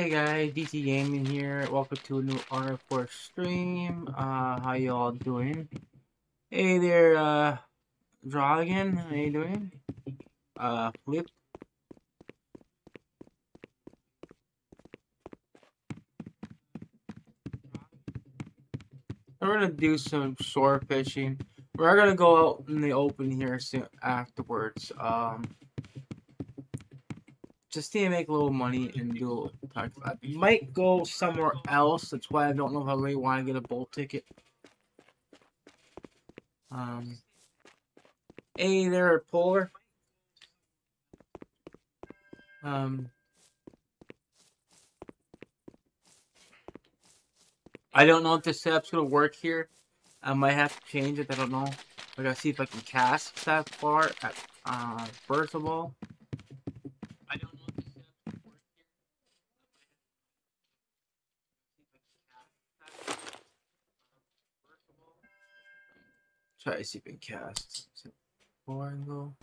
Hey guys, DT Gaming here. Welcome to a new R4 stream. Uh, how you all doing? Hey there, uh, Dragon. How you doing? Uh, Flip. We're gonna do some shore fishing. We're gonna go out in the open here soon afterwards. Um, just to make a little money and do. I might go somewhere else. That's why I don't know if I really want to get a bowl ticket. Um. Hey there, Polar. Um. I don't know if this setup's gonna work here. I might have to change it. I don't know. I gotta see if I can cast that far. At, uh, first of all. I don't know if this setup's gonna work here. Try to see if I can cast. Four angle.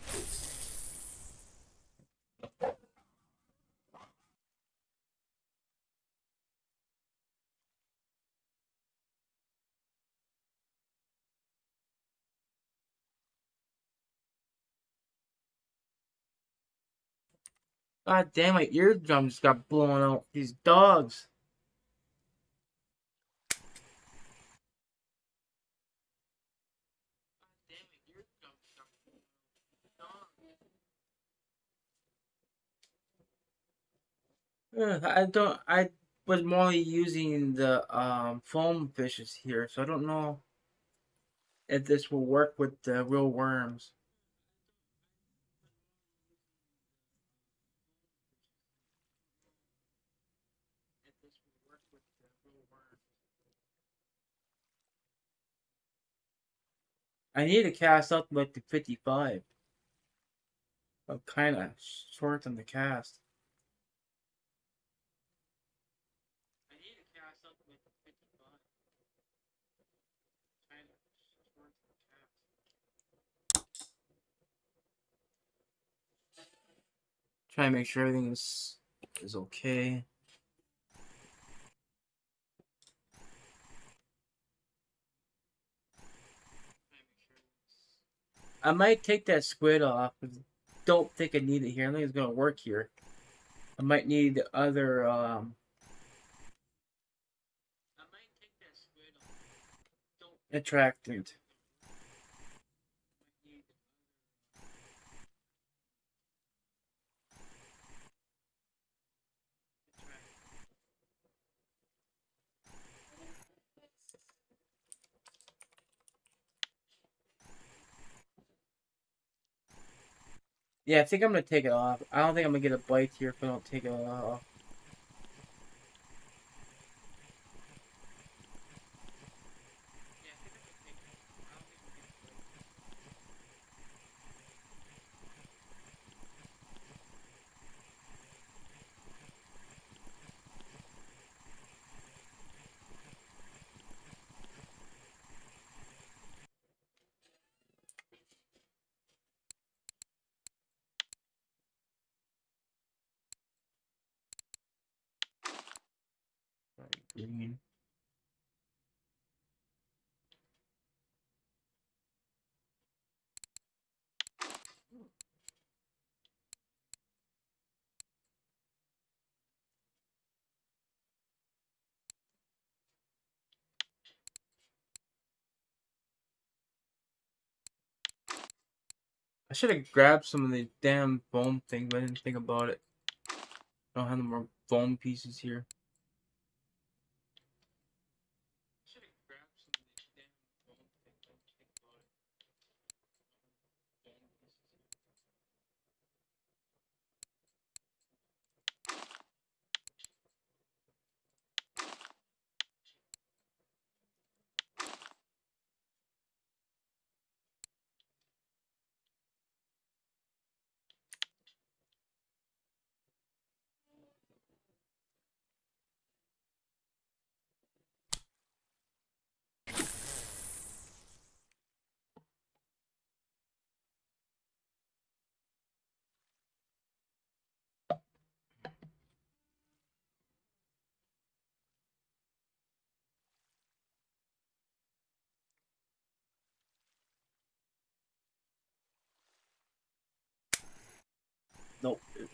God damn, my eardrum just got blown out. These dogs. I don't. I was more using the um, foam fishes here, so I don't know if this will work with the real worms. I need to cast up like the 55. I'm kind of short on the cast. I need to cast up like the 55. Kinda short on the cast. Try to make sure everything is is okay. I might take that squid off. Don't think I need it here. I think it's gonna work here. I might need the other um attractant. Yeah, I think I'm gonna take it off. I don't think I'm gonna get a bite here if I don't take it off. Green. I should have grabbed some of the damn foam thing, but I didn't think about it. I don't have no more foam pieces here.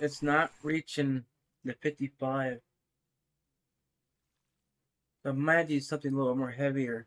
It's not reaching the 55. So I might do something a little more heavier.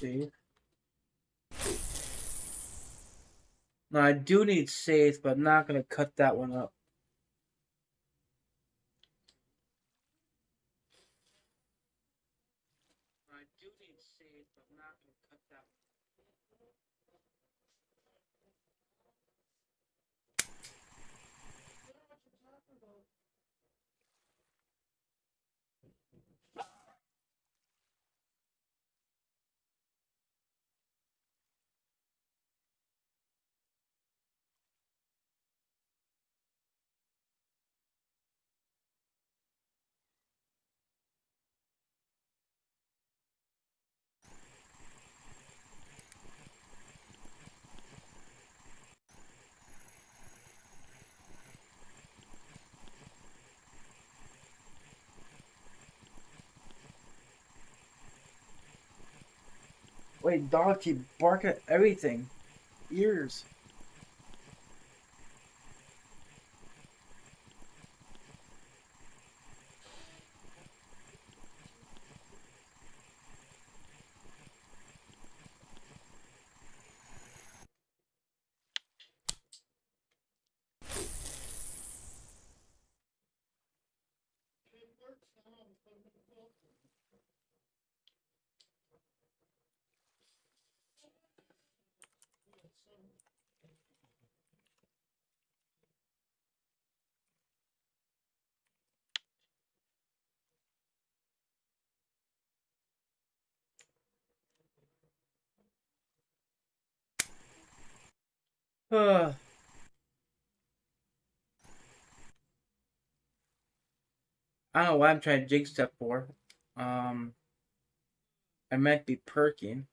See. Now I do need safe, but I'm not gonna cut that one up. Wait, dog keep barking at everything. Ears. I don't know what I'm trying to jinx that for. Um, I might be perking.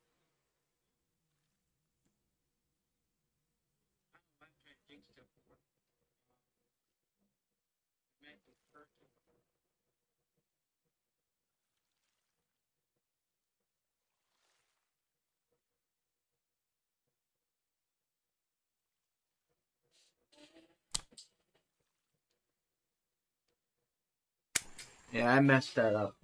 Yeah, I messed that up.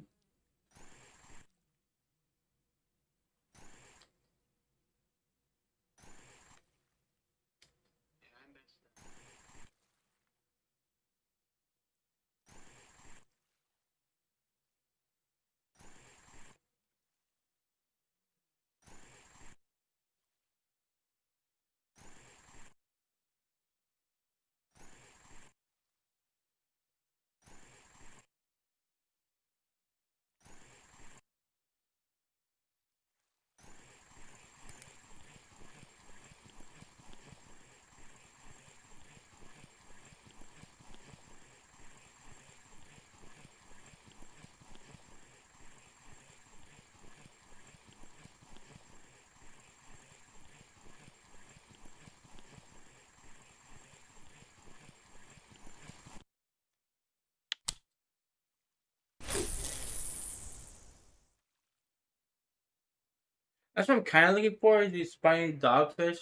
That's what I'm kind of looking for, these spiny dogfish.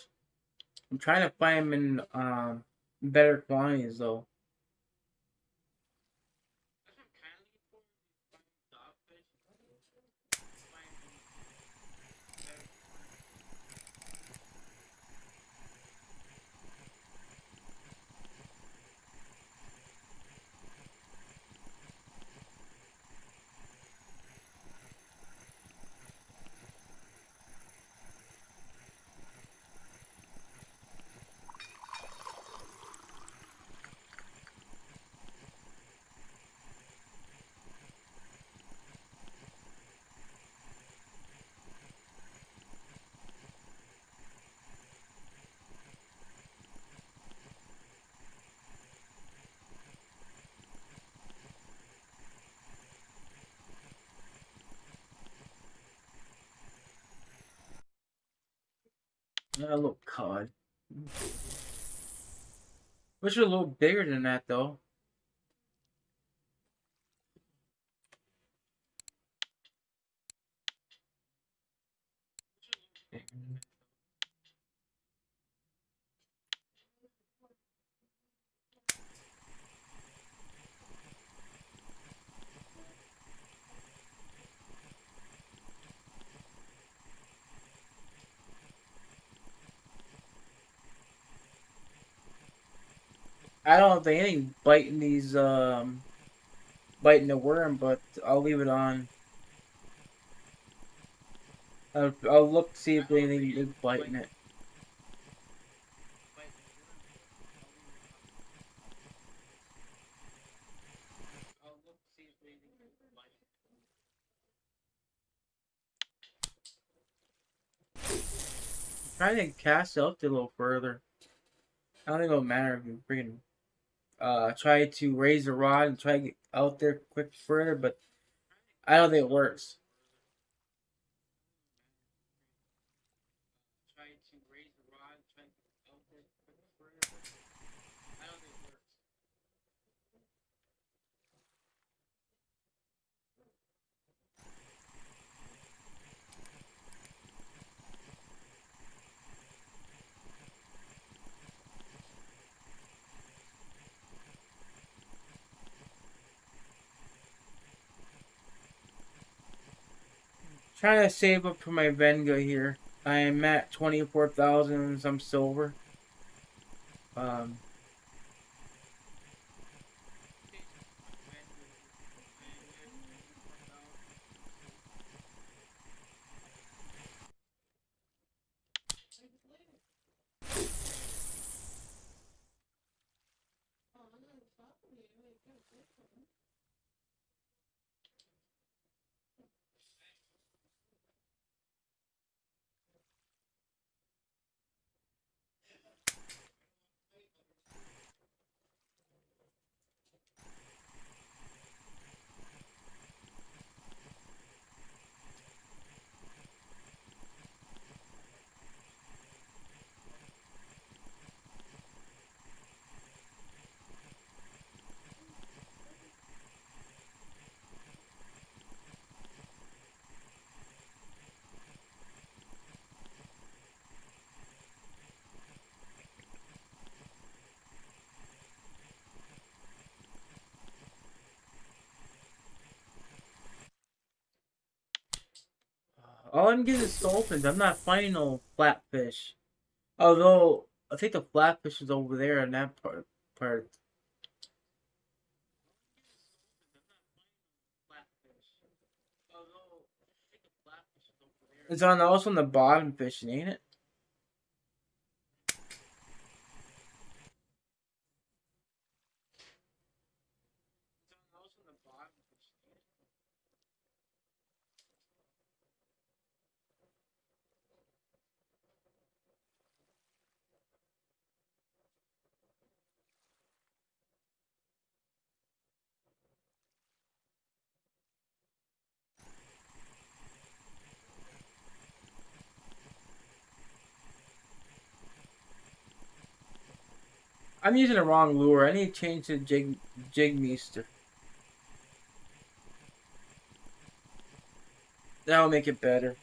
I'm trying to find them in um, better quantities, though. A little cod. Wish it a little bigger than that though. Don't think biting these, um, biting the worm, but I'll leave it on. I'll, I'll look to see if anything is biting it. Try to cast out a little further. I don't think it'll matter if you freaking uh, try to raise the rod and try to get out there quick further, but I don't think it works. Trying to save up for my Venga here. I am at 24,000 some silver. Um, All I'm getting is dolphins. I'm not finding no flatfish. Although, I think the flatfish is over there in that part. part. It's on also on the bottom fishing, ain't it? I'm using the wrong lure. I need to change to jig Jigmeester. That'll make it better.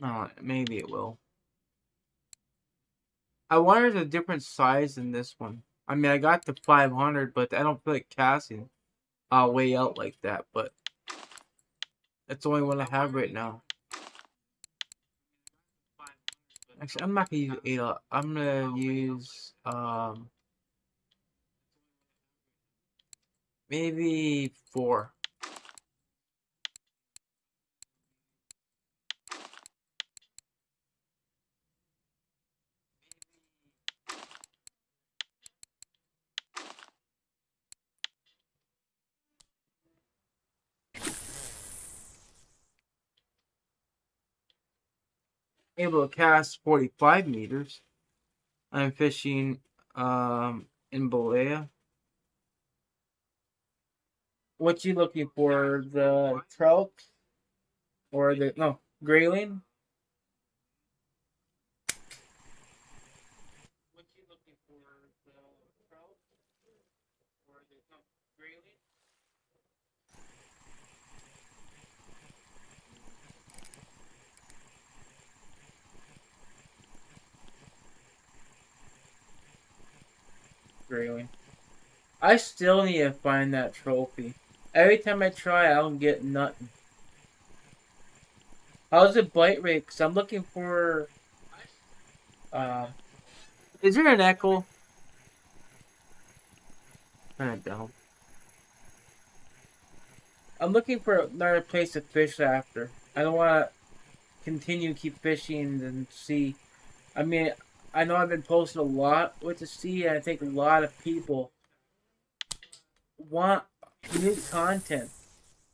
Oh, maybe it will. I wanted a different size than this one. I mean, I got the 500, but I don't feel like casting uh, way out like that. But that's the only one I have right now. Actually, I'm not gonna use eight. I'm gonna use um maybe four. Able to cast 45 meters. I'm fishing um, in Belaya. What you looking for? The trout or the no grayling? What you looking for? The trout or the no grayling? Grayling. I still need to find that trophy. Every time I try, I don't get nothing. How's the bite rate? Cause I'm looking for. Uh, is there an echo? I don't. I'm looking for another place to fish after. I don't want to continue keep fishing and see. I mean, I know I've been posting a lot with the sea, and I think a lot of people want new content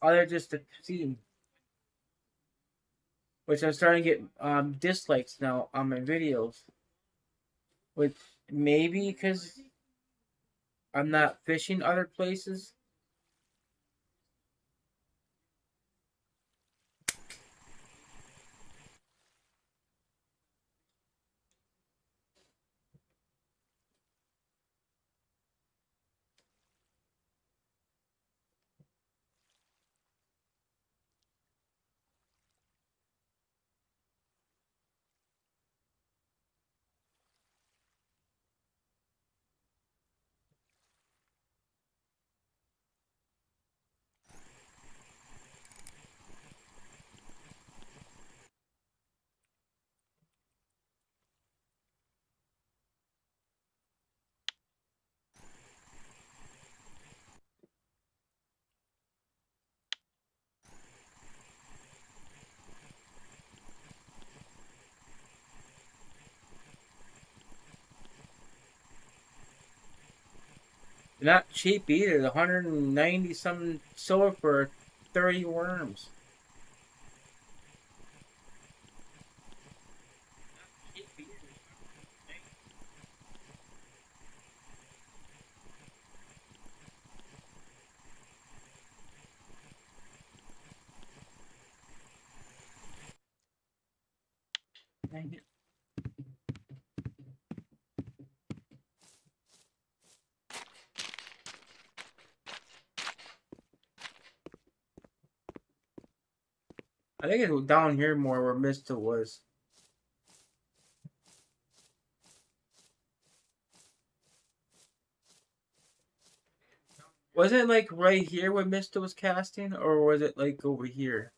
other just the see. Which I'm starting to get um, dislikes now on my videos. Which maybe because I'm not fishing other places. Not cheap either. The 190 something silver for 30 worms. Dang it. I think it's down here more where Mista was. Was it like right here where Mista was casting, or was it like over here?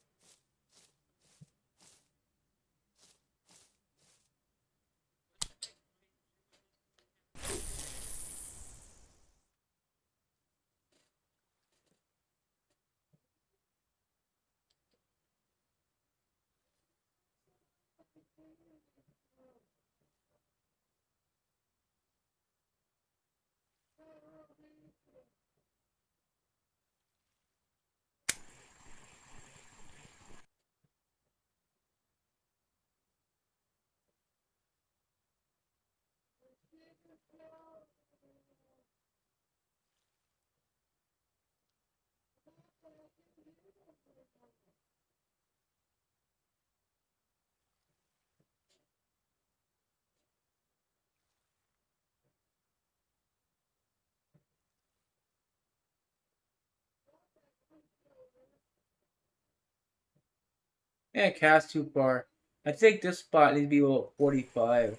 Yeah, cast too far. I think this spot needs to be about 45.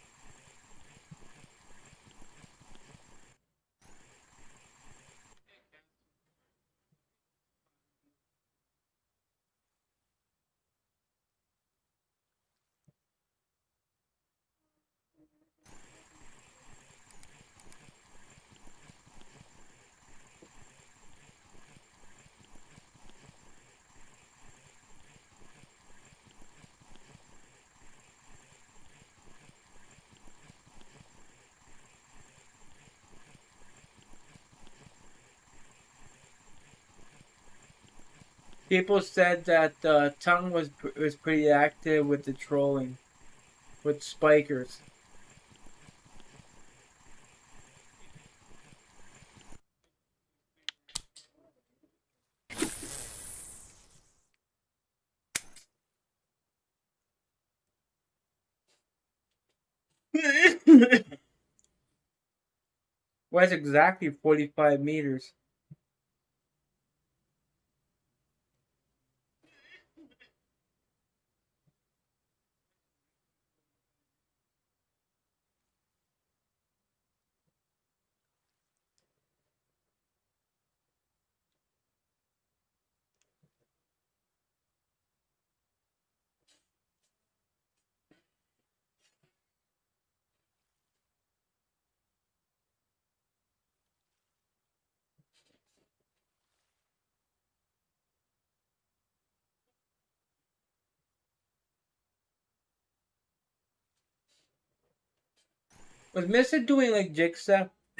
People said that uh, Tongue was was pretty active with the trolling. with spikers. Was exactly 45 meters. Was Mister doing like jigsaw?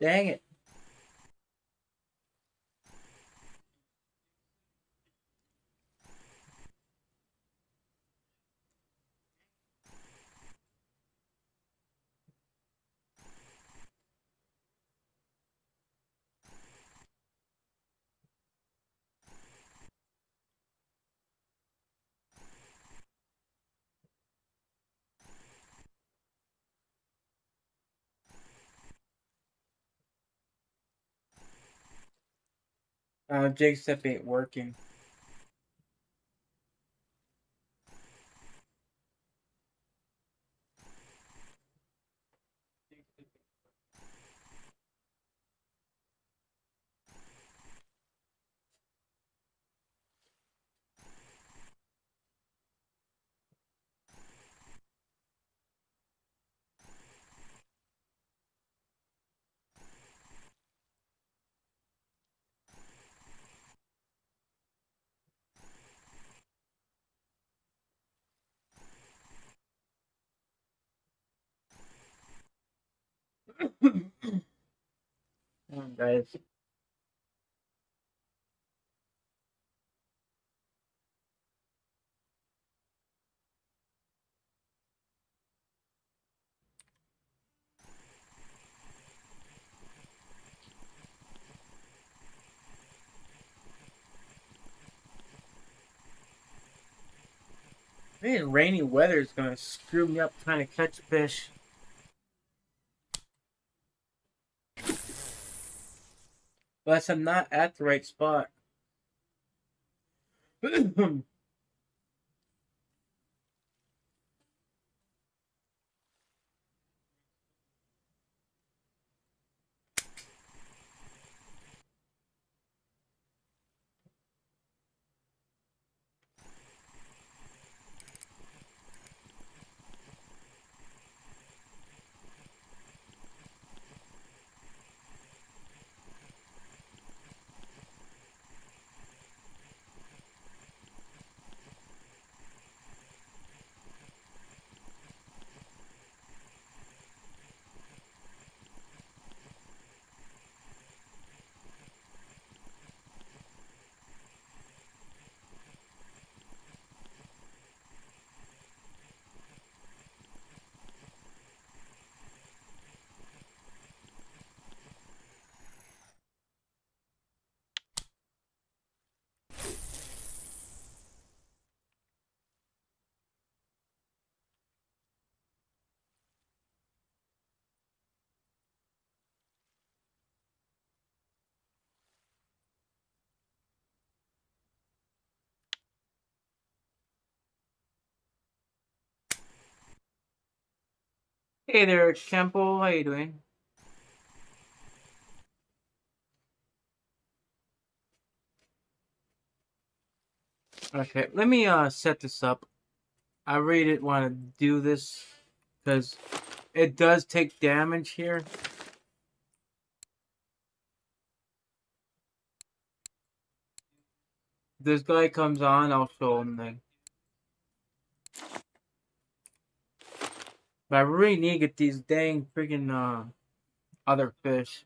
Dang it. Uh, jigsaw ain't working. Oh, guys. Rainy weather is gonna screw me up trying to catch fish. Plus, I'm not at the right spot. Hey there, Temple. How you doing? Okay, let me uh set this up. I really didn't want to do this because it does take damage here. This guy comes on, I'll show him then. But I really need to get these dang freaking uh, other fish.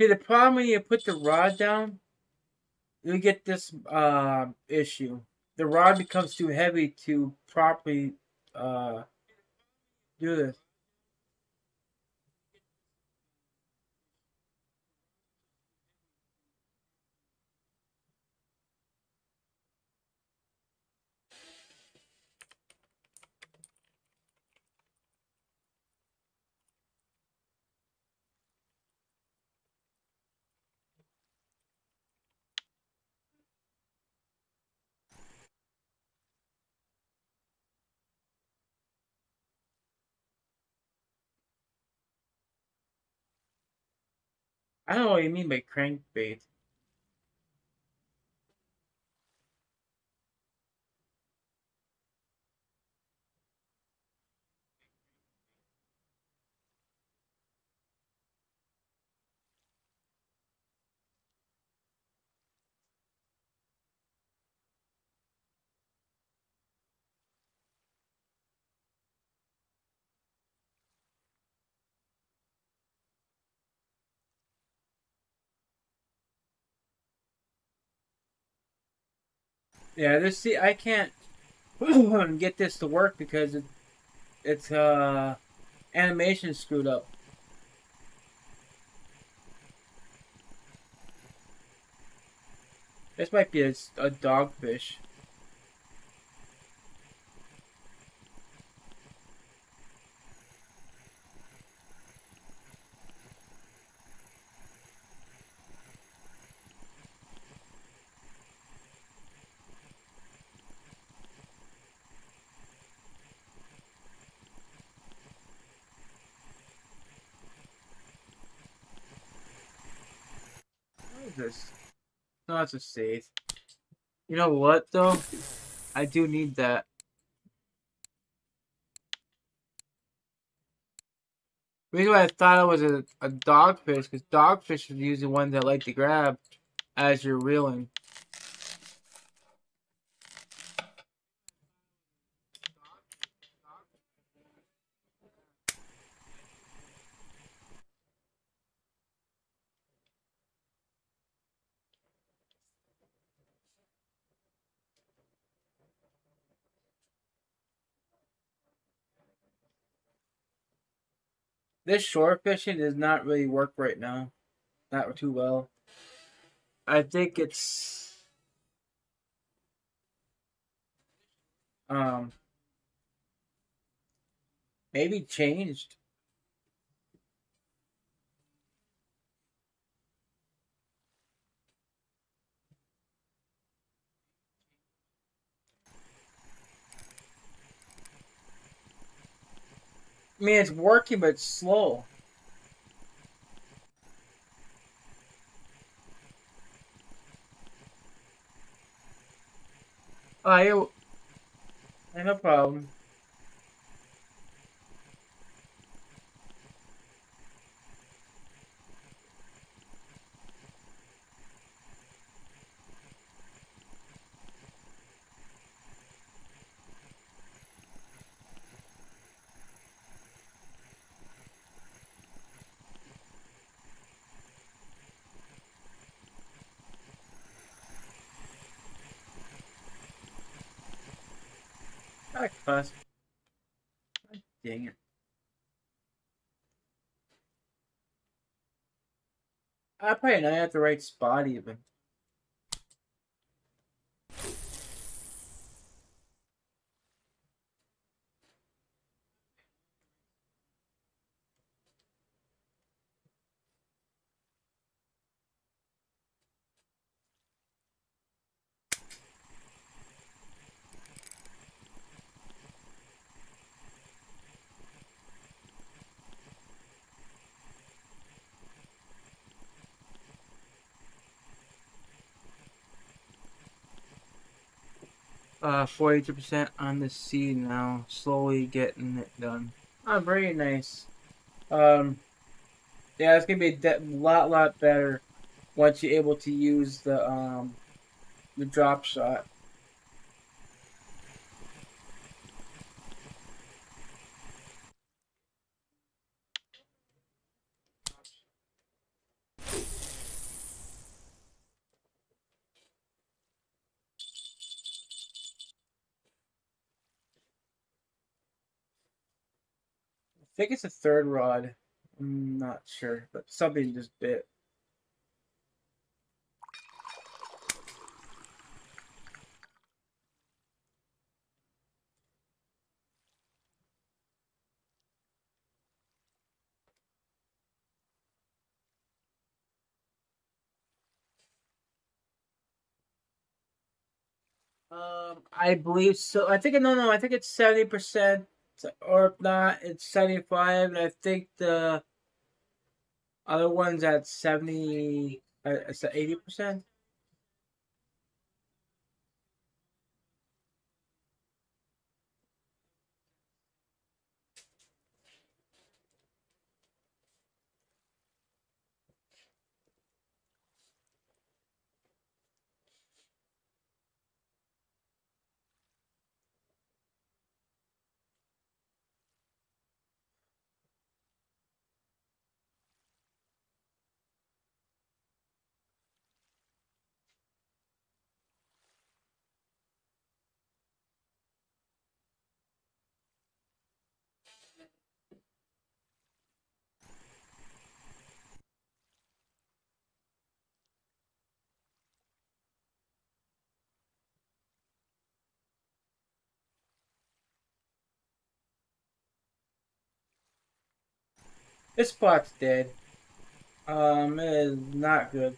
See, the problem when you put the rod down, you get this uh, issue. The rod becomes too heavy to properly uh, do this. I don't know what you mean by crankbait. Yeah, this see I can't get this to work because it, it's uh animation screwed up. This might be a, a dogfish. this? No, that's a safe. You know what, though? I do need that. The reason why I thought it was a, a dogfish, because dogfish are usually ones that like to grab as you're reeling. This shore fishing does not really work right now. Not too well. I think it's um maybe changed. I mean, it's working, but it's slow. Ah, I, have no problem. God dang it. I probably not at the right spot even. Uh, 42% on the seed now, slowly getting it done. Oh, very nice. Um, yeah, it's gonna be a lot, lot better once you're able to use the um, the drop shot. Think it's a third rod. I'm not sure, but something just bit. Um, I believe so. I think no, no. I think it's seventy percent, or if not, it's 75, and I think the other one's at 70, uh, it's 80%. This spot's dead. Um, it is not good.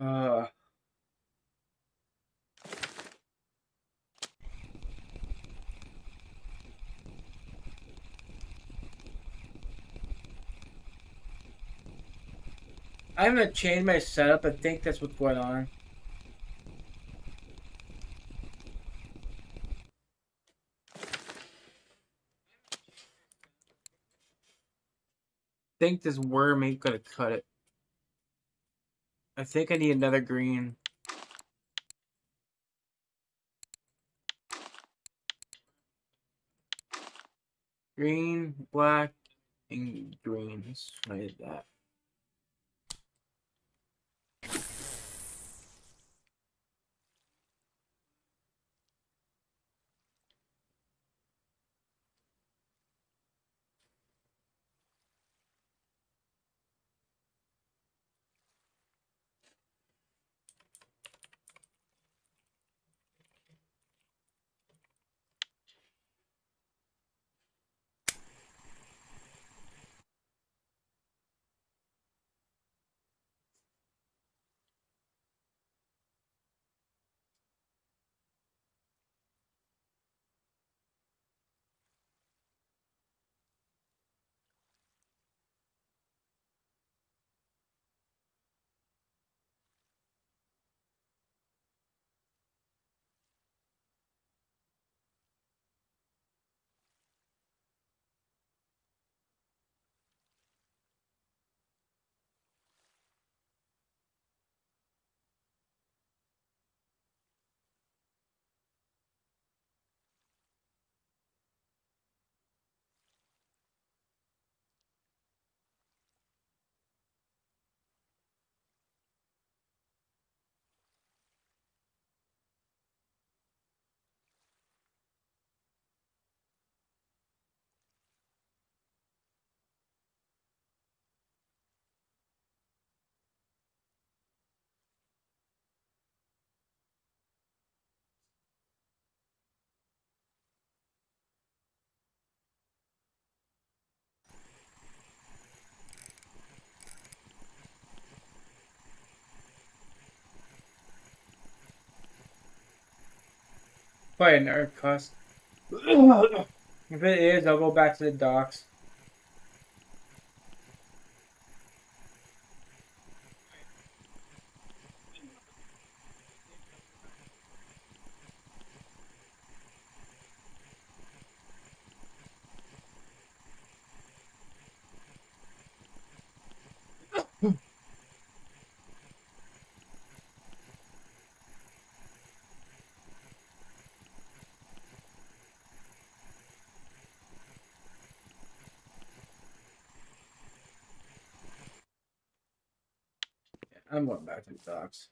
Uh. I haven't change my setup. I think that's what's going on. I think this worm ain't gonna cut it. I think I need another green. Green, black, and green. Let's try that. Probably an earth cost. if it is, I'll go back to the docks. I'm going back to the docks.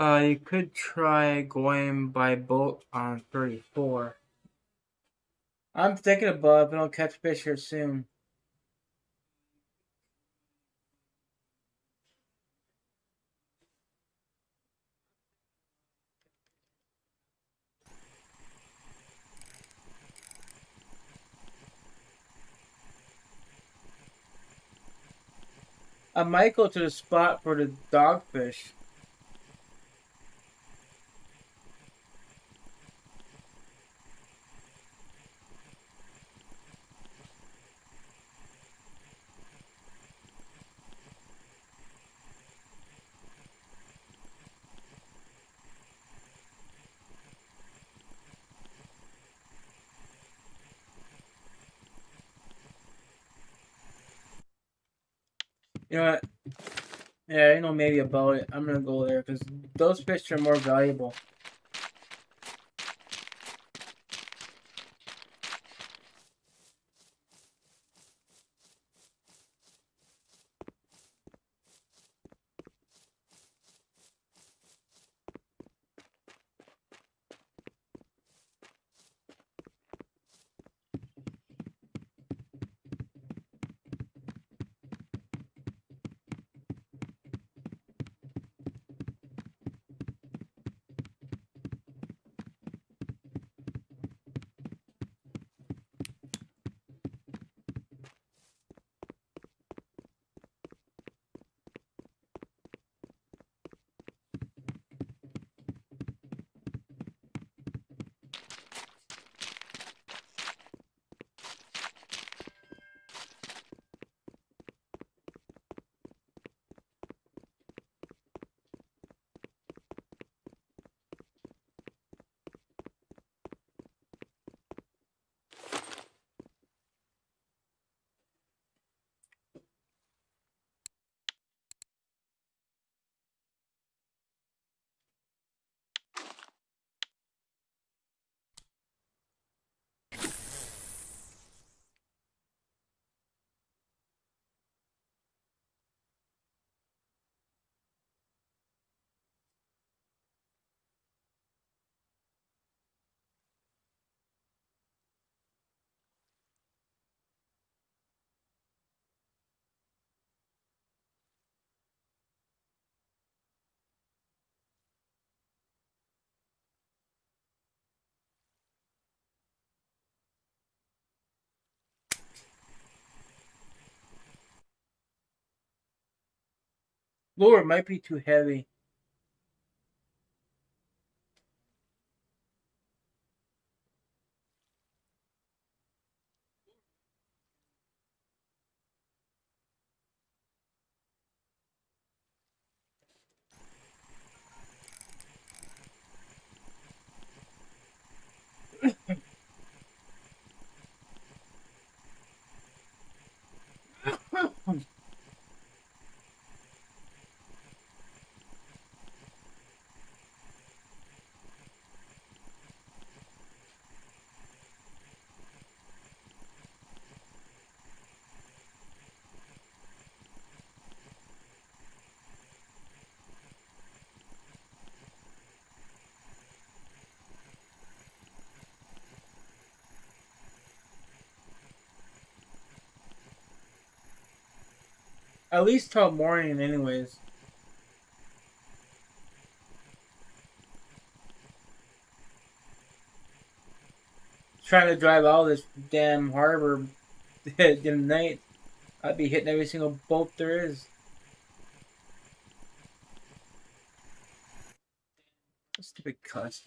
Uh, you could try going by boat on 34. I'm thinking it, but I'll catch fish here soon. I might go to the spot for the dogfish. You know what? Yeah, I know maybe about it. I'm gonna go there because those fish are more valuable. Lure might be too heavy. At least till morning, anyways. Trying to drive out this damn harbor in the night. I'd be hitting every single boat there is. Stupid cuss.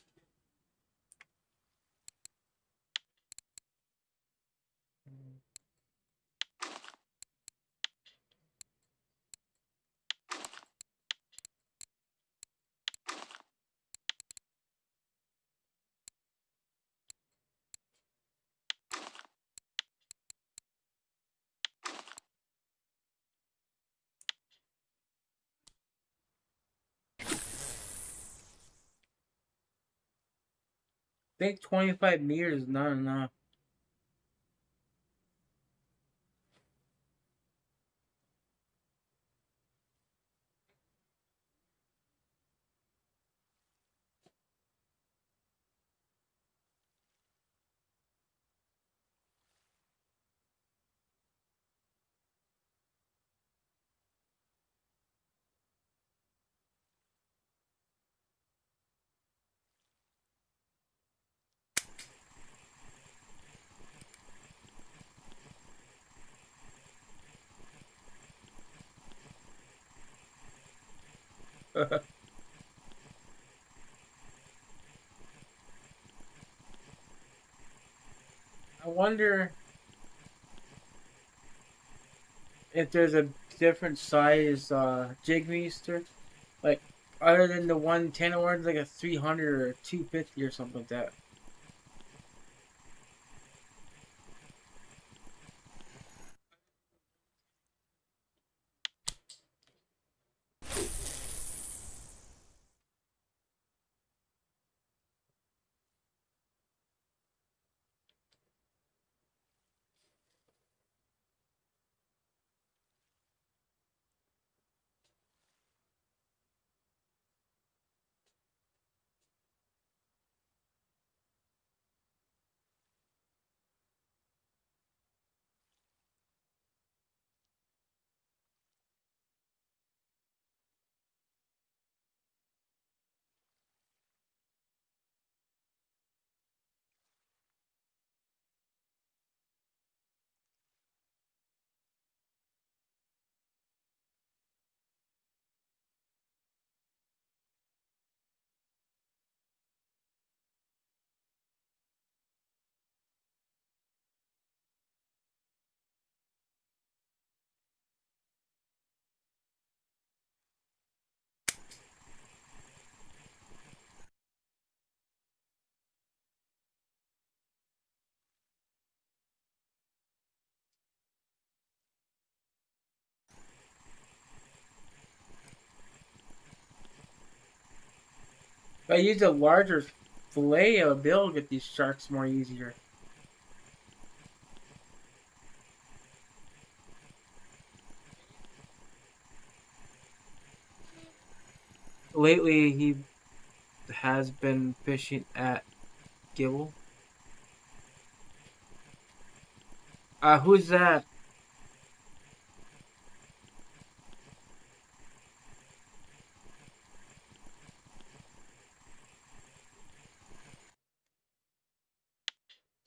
Think 25 meters is not enough. I wonder if there's a different size uh, like other than the 110 or like a 300 or 250 or something like that. I use a larger fillet, I'll be able to get these sharks more easier. Lately, he has been fishing at Gibel. Uh, who's that?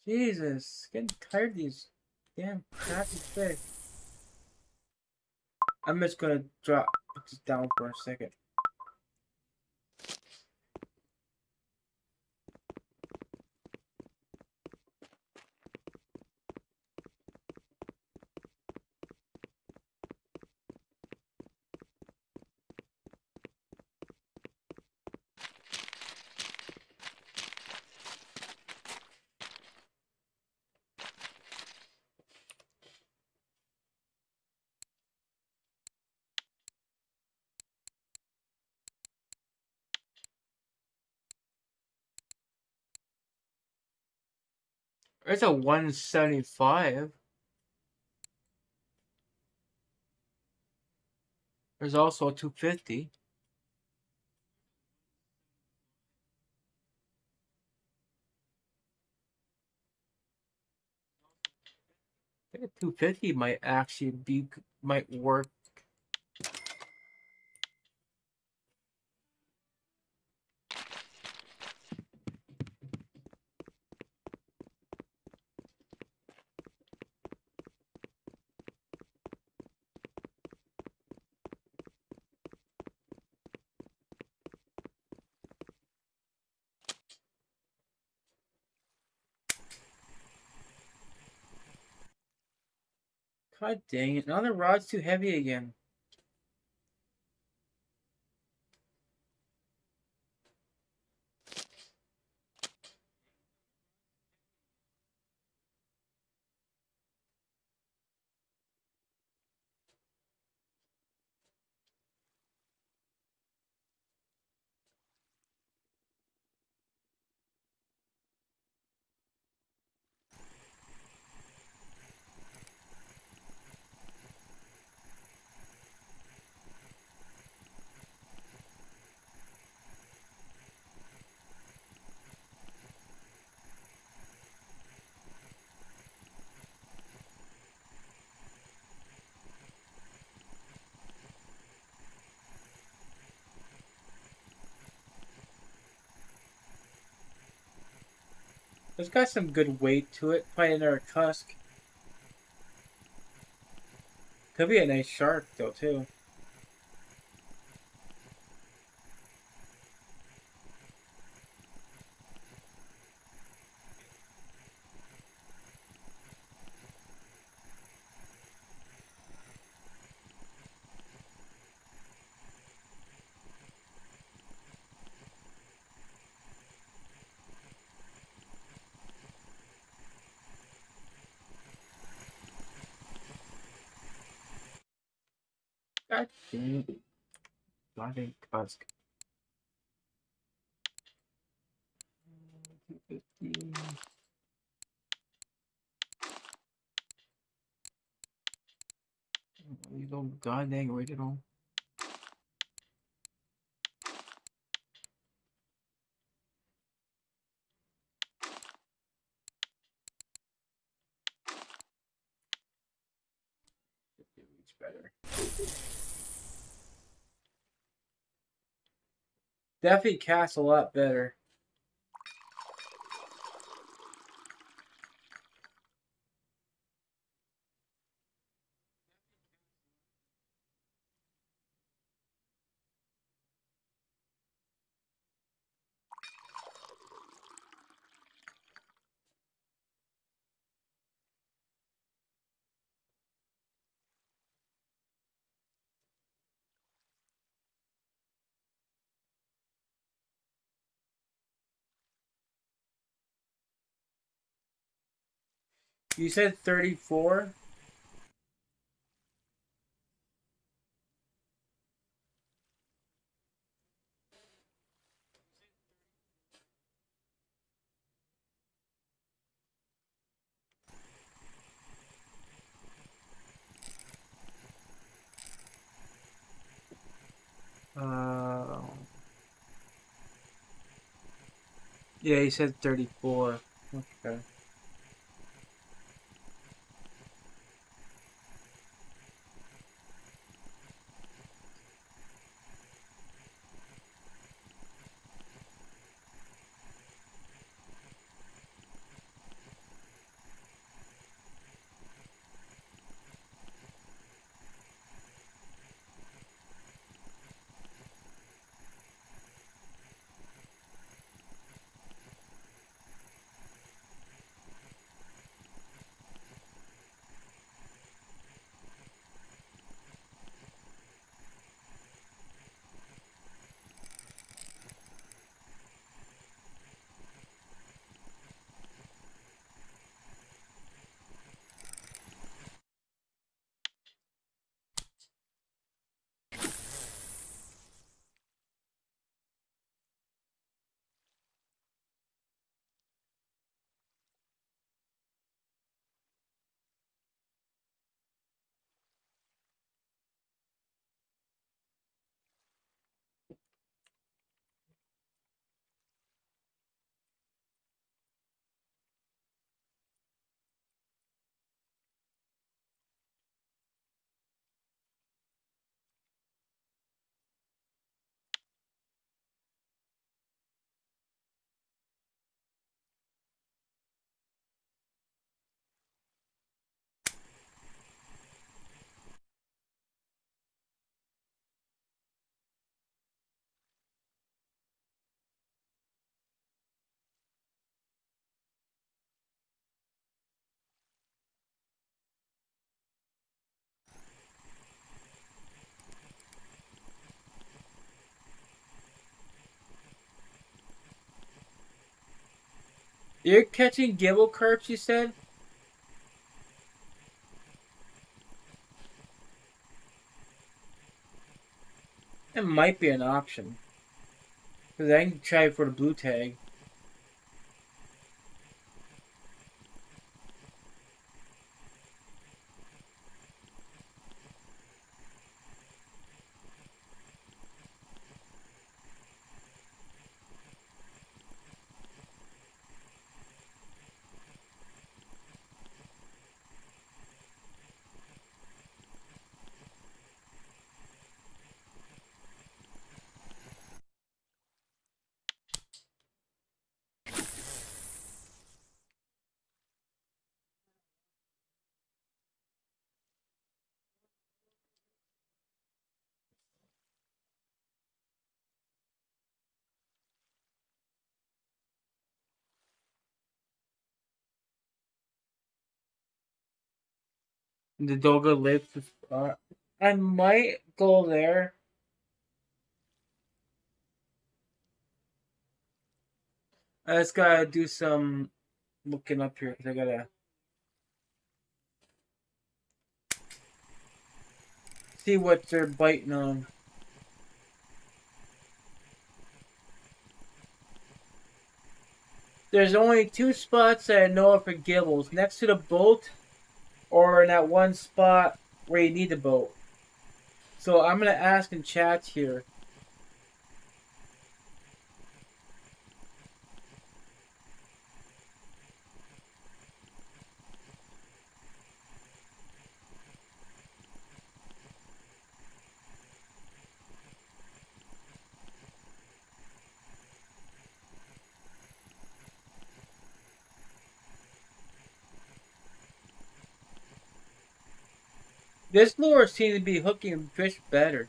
Jesus, getting tired of these damn crappy fish. I'm just gonna drop this down for a second. It's a 175. There's also a 250. I think a 250 might actually be might work God dang it. Now the rod's too heavy again. It's got some good weight to it. Probably another cusk. Could be a nice shark though too. God dang it. Cusk. 250. You go god dang original. Reach better. Definitely casts a lot better. You said 34? Uh, yeah, he said 34. Okay. You're catching gibel carps, you said? That might be an option. Because I can try for the blue tag. The Doga lives spot. I might go there. I just gotta do some looking up here because I gotta see what they're biting on. There's only two spots that I know of for gibels. Next to the boat or in that one spot where you need the boat. So I'm going to ask in chat here. This lure seems to be hooking fish better.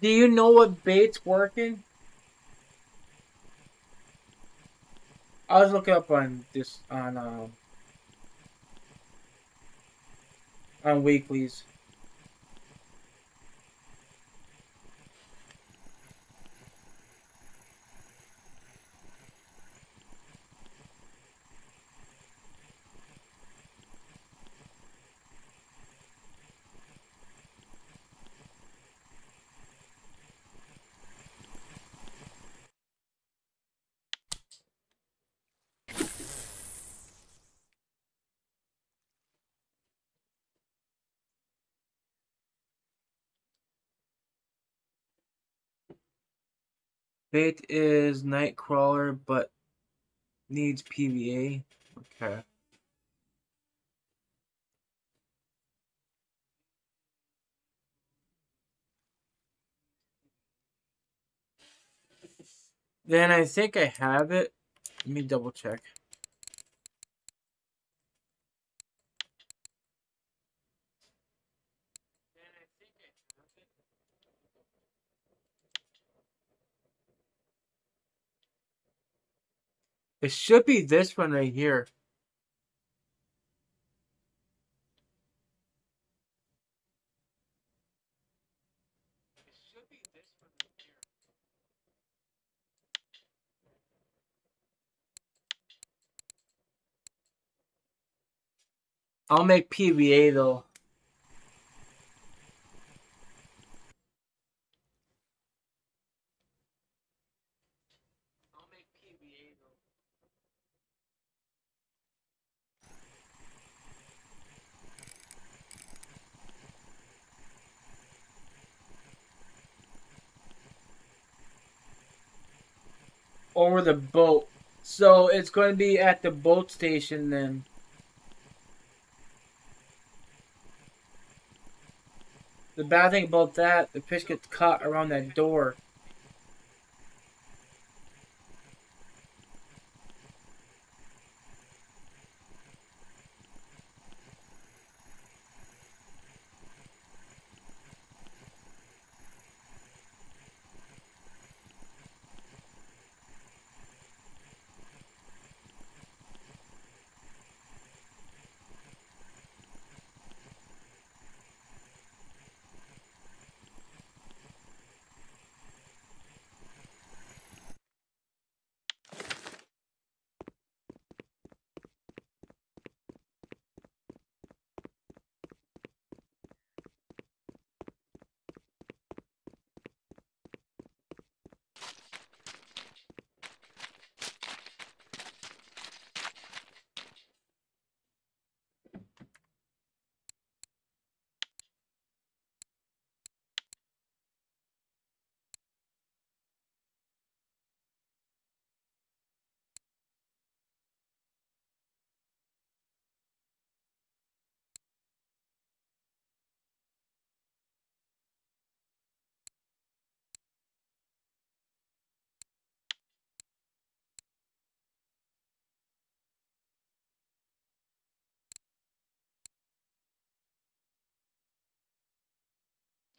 Do you know what bait's working? I was looking up on this on uh, on weeklies. Bait is Nightcrawler, but needs PVA. Okay. Then I think I have it. Let me double check. It should be this one right here. I'll make PVA though. Over the boat. So it's going to be at the boat station then. The bad thing about that, the fish gets caught around that door.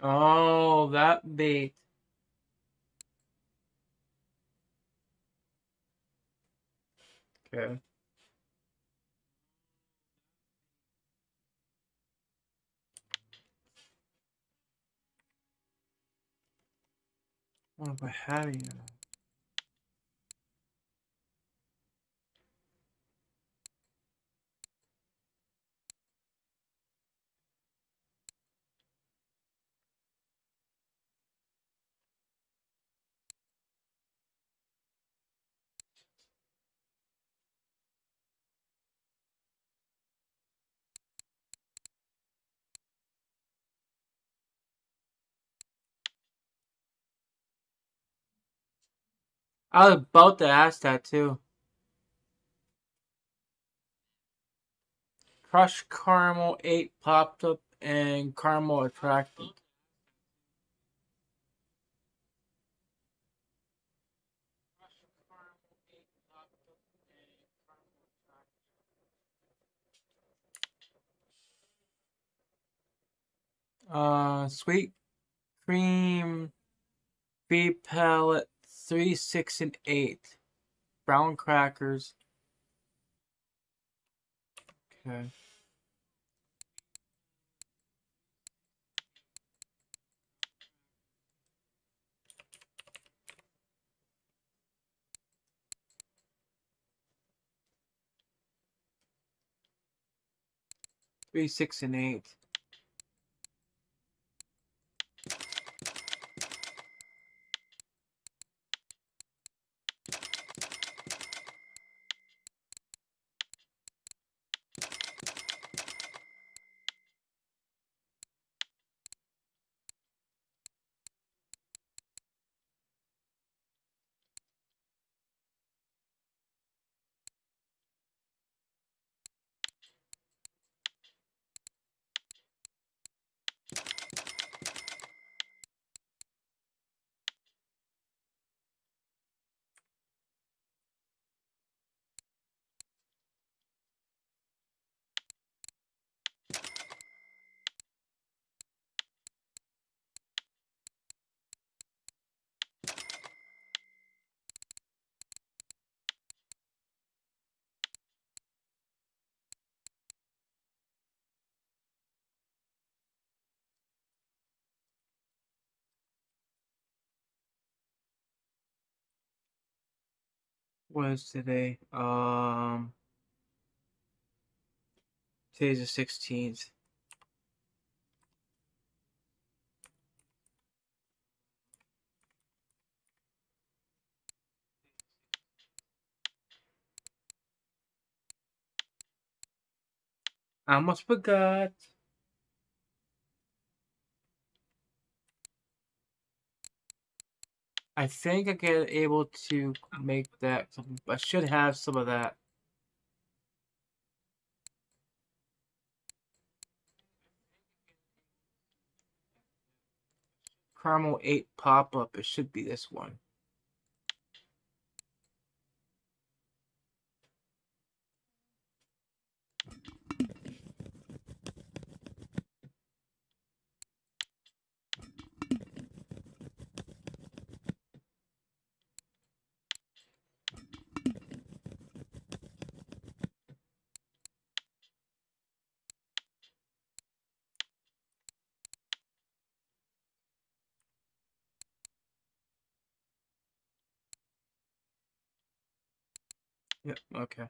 Oh, that bait. Okay. What if I have you? I was about to ask that too. Crushed caramel 8 popped up and caramel attracted. Uh, sweet cream, free palette, three, six, and eight. Brown crackers. Okay. Three, six, and eight. Was today? Um, today's the sixteenth. I almost forgot. I think I get able to make that. I should have some of that. Caramel 8 pop-up. It should be this one. Yeah, okay.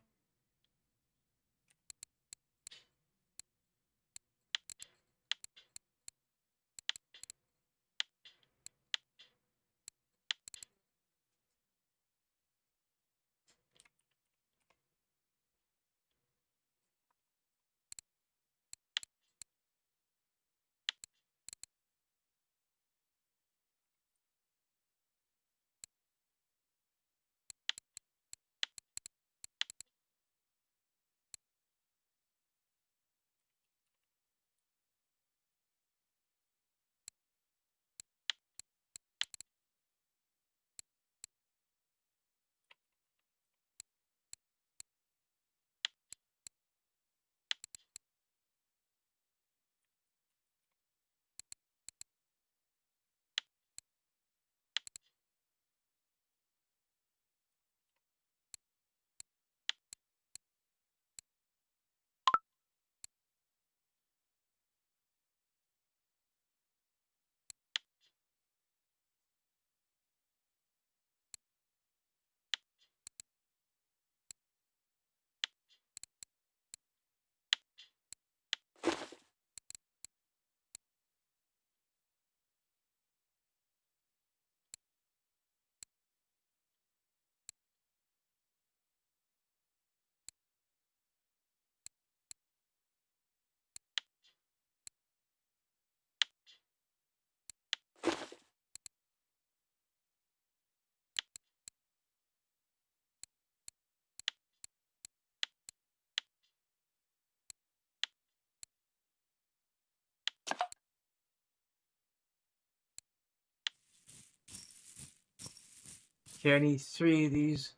Okay, I need three of these.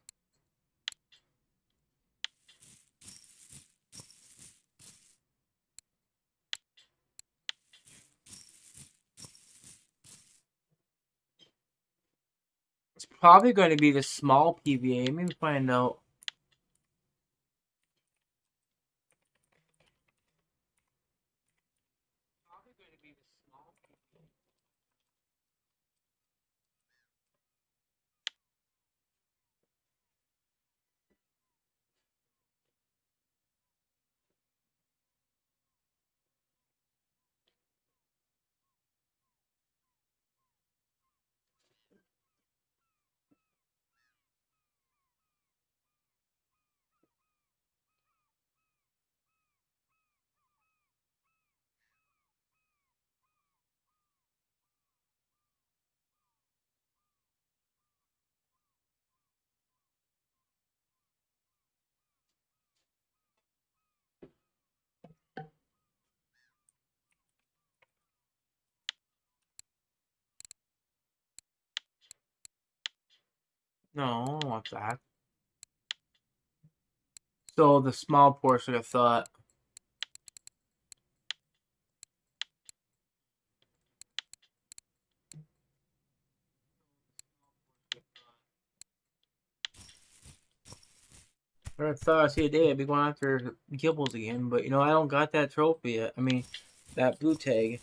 It's probably going to be the small PVA. Let me find out. No, I don't want that. So the small portion I thought. I thought I see a day I'd be going after Gibels again, but you know I don't got that trophy yet. I mean, that blue tag.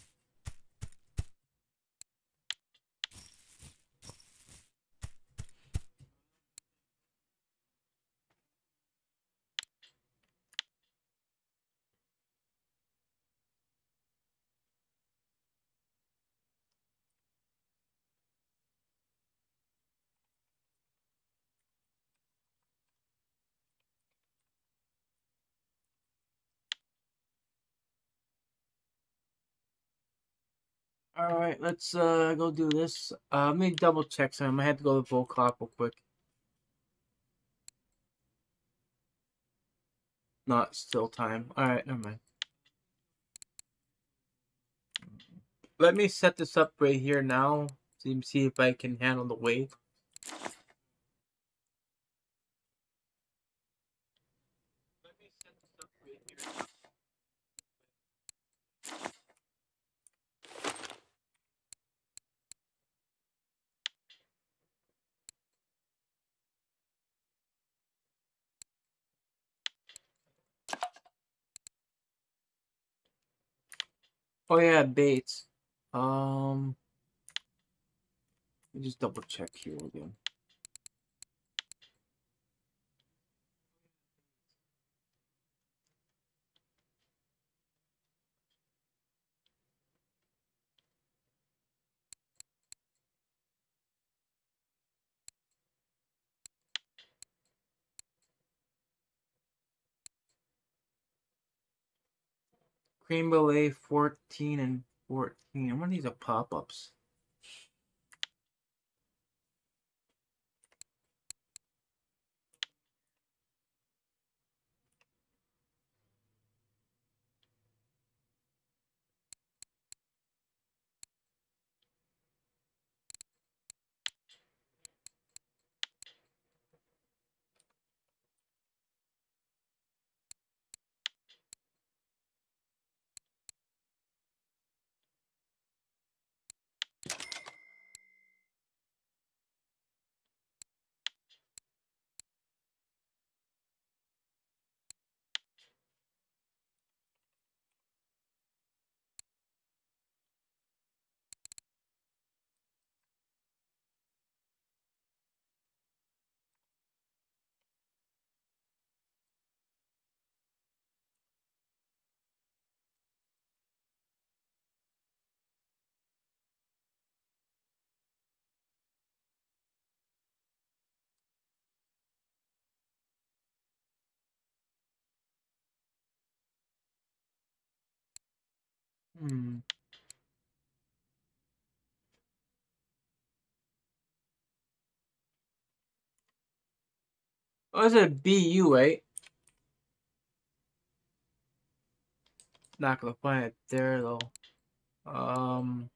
All right, let's uh go do this. Uh, let me double check some. I had to go to Volkhov real quick. Not still time. All right, never mind. Let me set this up right here now. See, see if I can handle the weight. Oh yeah, Bates. Um, let me just double check here again. Cream Brulee 14 and 14. What are these are pop-ups? Hmm. Oh, it's a BU, right? Not gonna find it there though. Um.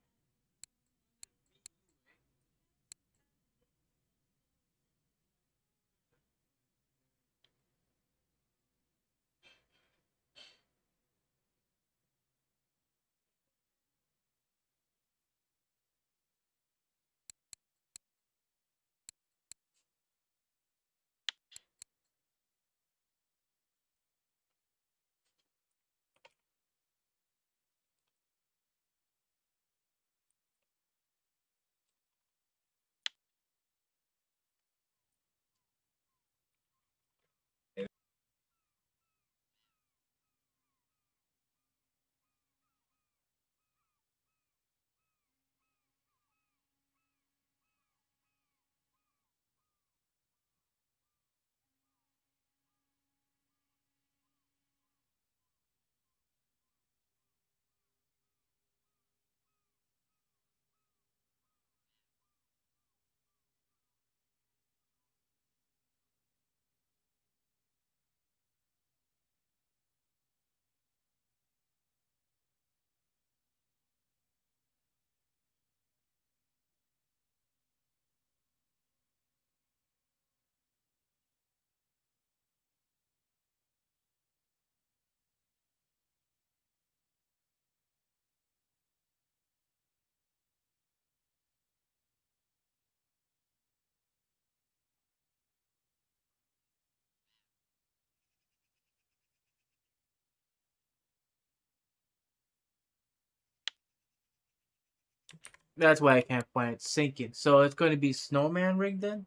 That's why I can't find it sinking. So it's going to be snowman rig then?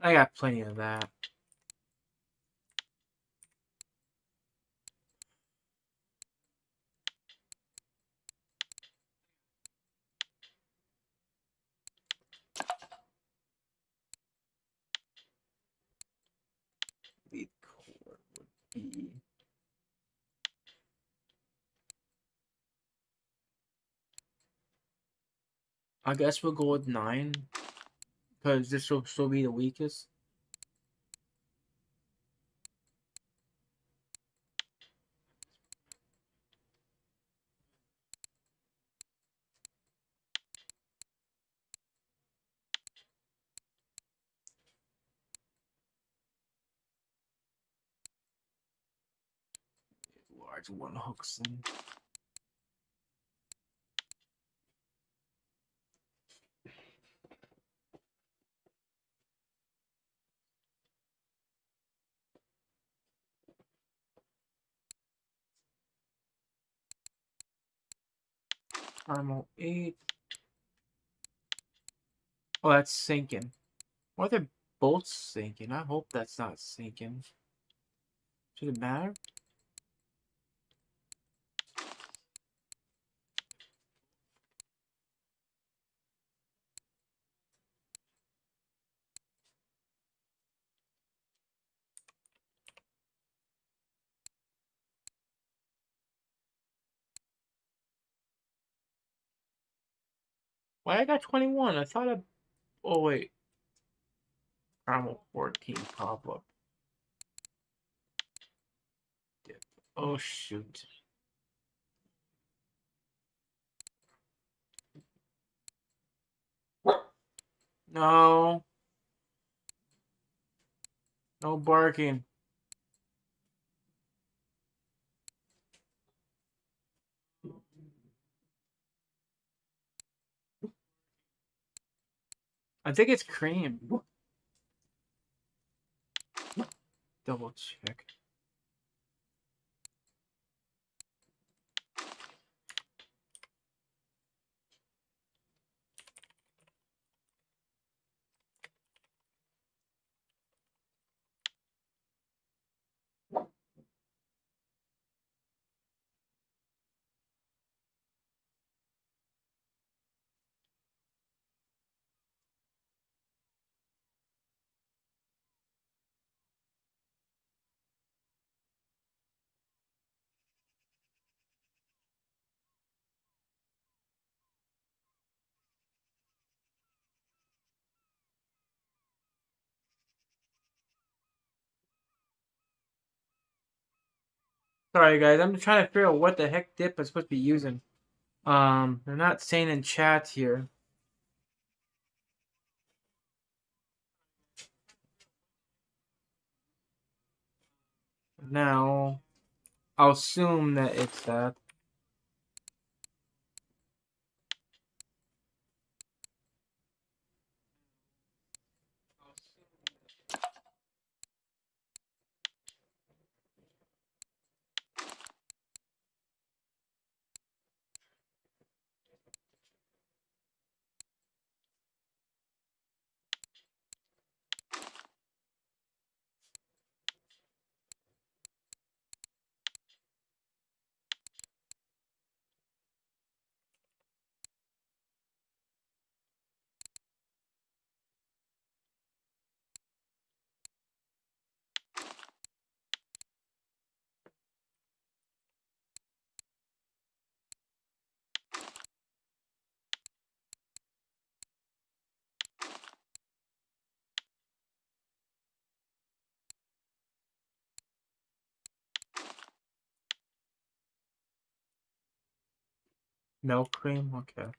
I got plenty of that. I guess we'll go with nine. Because this will still be the weakest. Large one hooks in. Normal 8. Oh, that's sinking. Why are they both sinking? I hope that's not sinking. Should it matter? Why I got 21? I thought I... Oh, wait. Primal 14 pop-up. Oh, shoot. No. No barking. I think it's cream. Double check. Sorry guys, I'm trying to figure out what the heck dip I'm supposed to be using. Um, they're not saying in chat here. Now, I'll assume that it's that. Milk cream? Okay.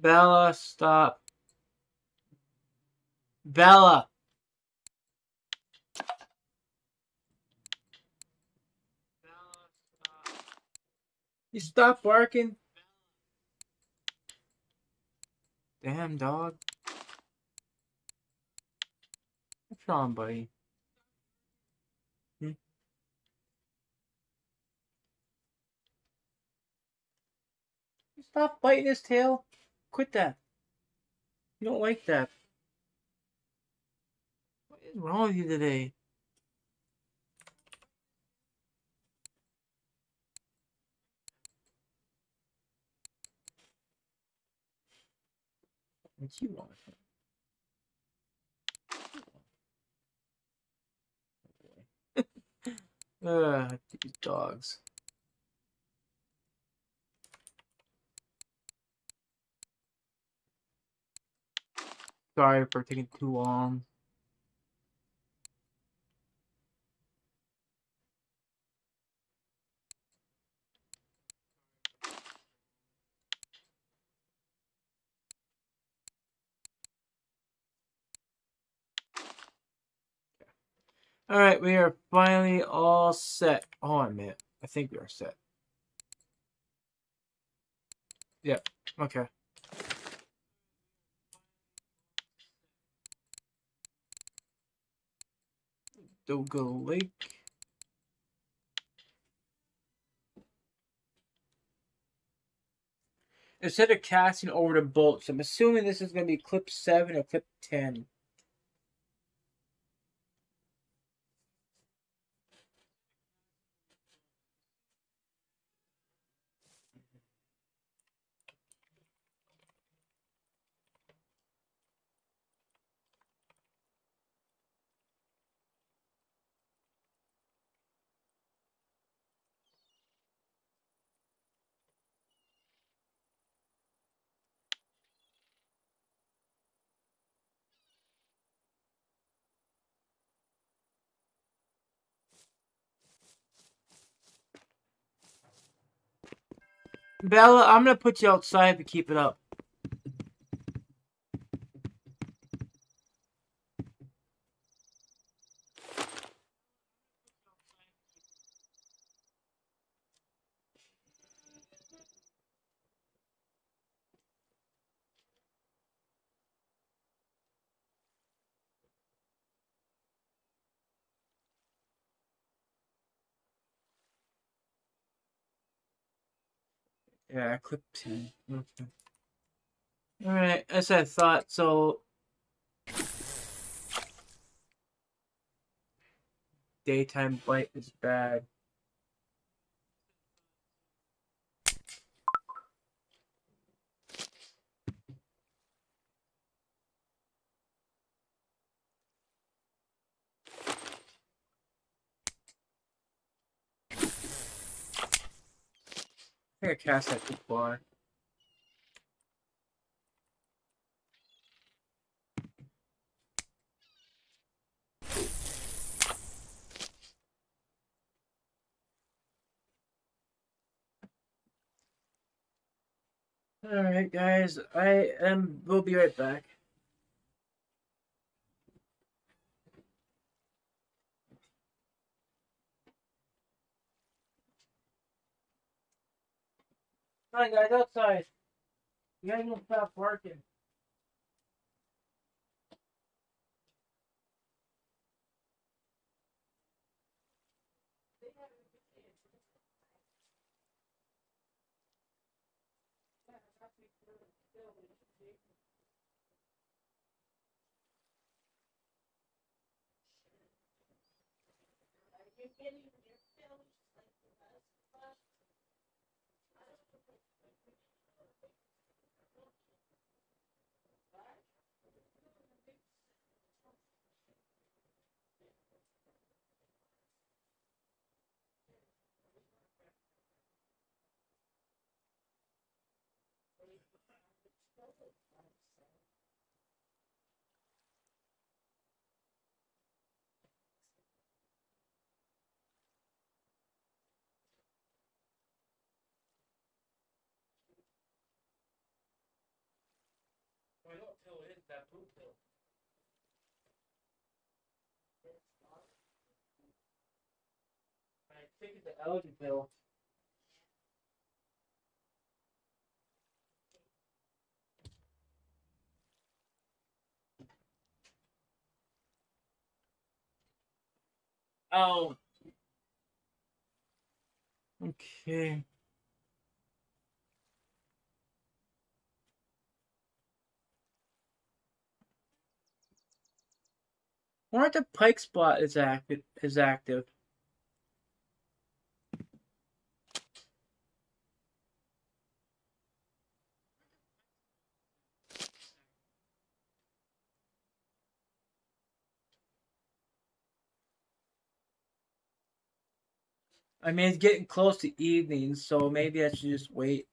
Bella, stop. Bella. You stop barking. Damn, dog. What's wrong, buddy? Hmm? Stop biting his tail. Quit that. You don't like that. What's wrong with you today? What you want? Ugh, ah, these dogs. Sorry for taking too long. All right, we are finally all set. Oh, A minute. I think we are set. Yep. Okay. Doga Lake. Instead of casting over the bolts, I'm assuming this is going to be clip 7 or clip 10. Bella, I'm gonna put you outside to keep it up. Yeah, clip 10. Okay. Alright, as I thought, so... Daytime bite is bad. I think I cast that too far. Alright guys, I am we'll be right back. On, guys, outside. You guys don't stop barking. I The allergy pill. Oh. Okay. Or the pike spot is active is active. I mean, it's getting close to evening, so maybe I should just wait.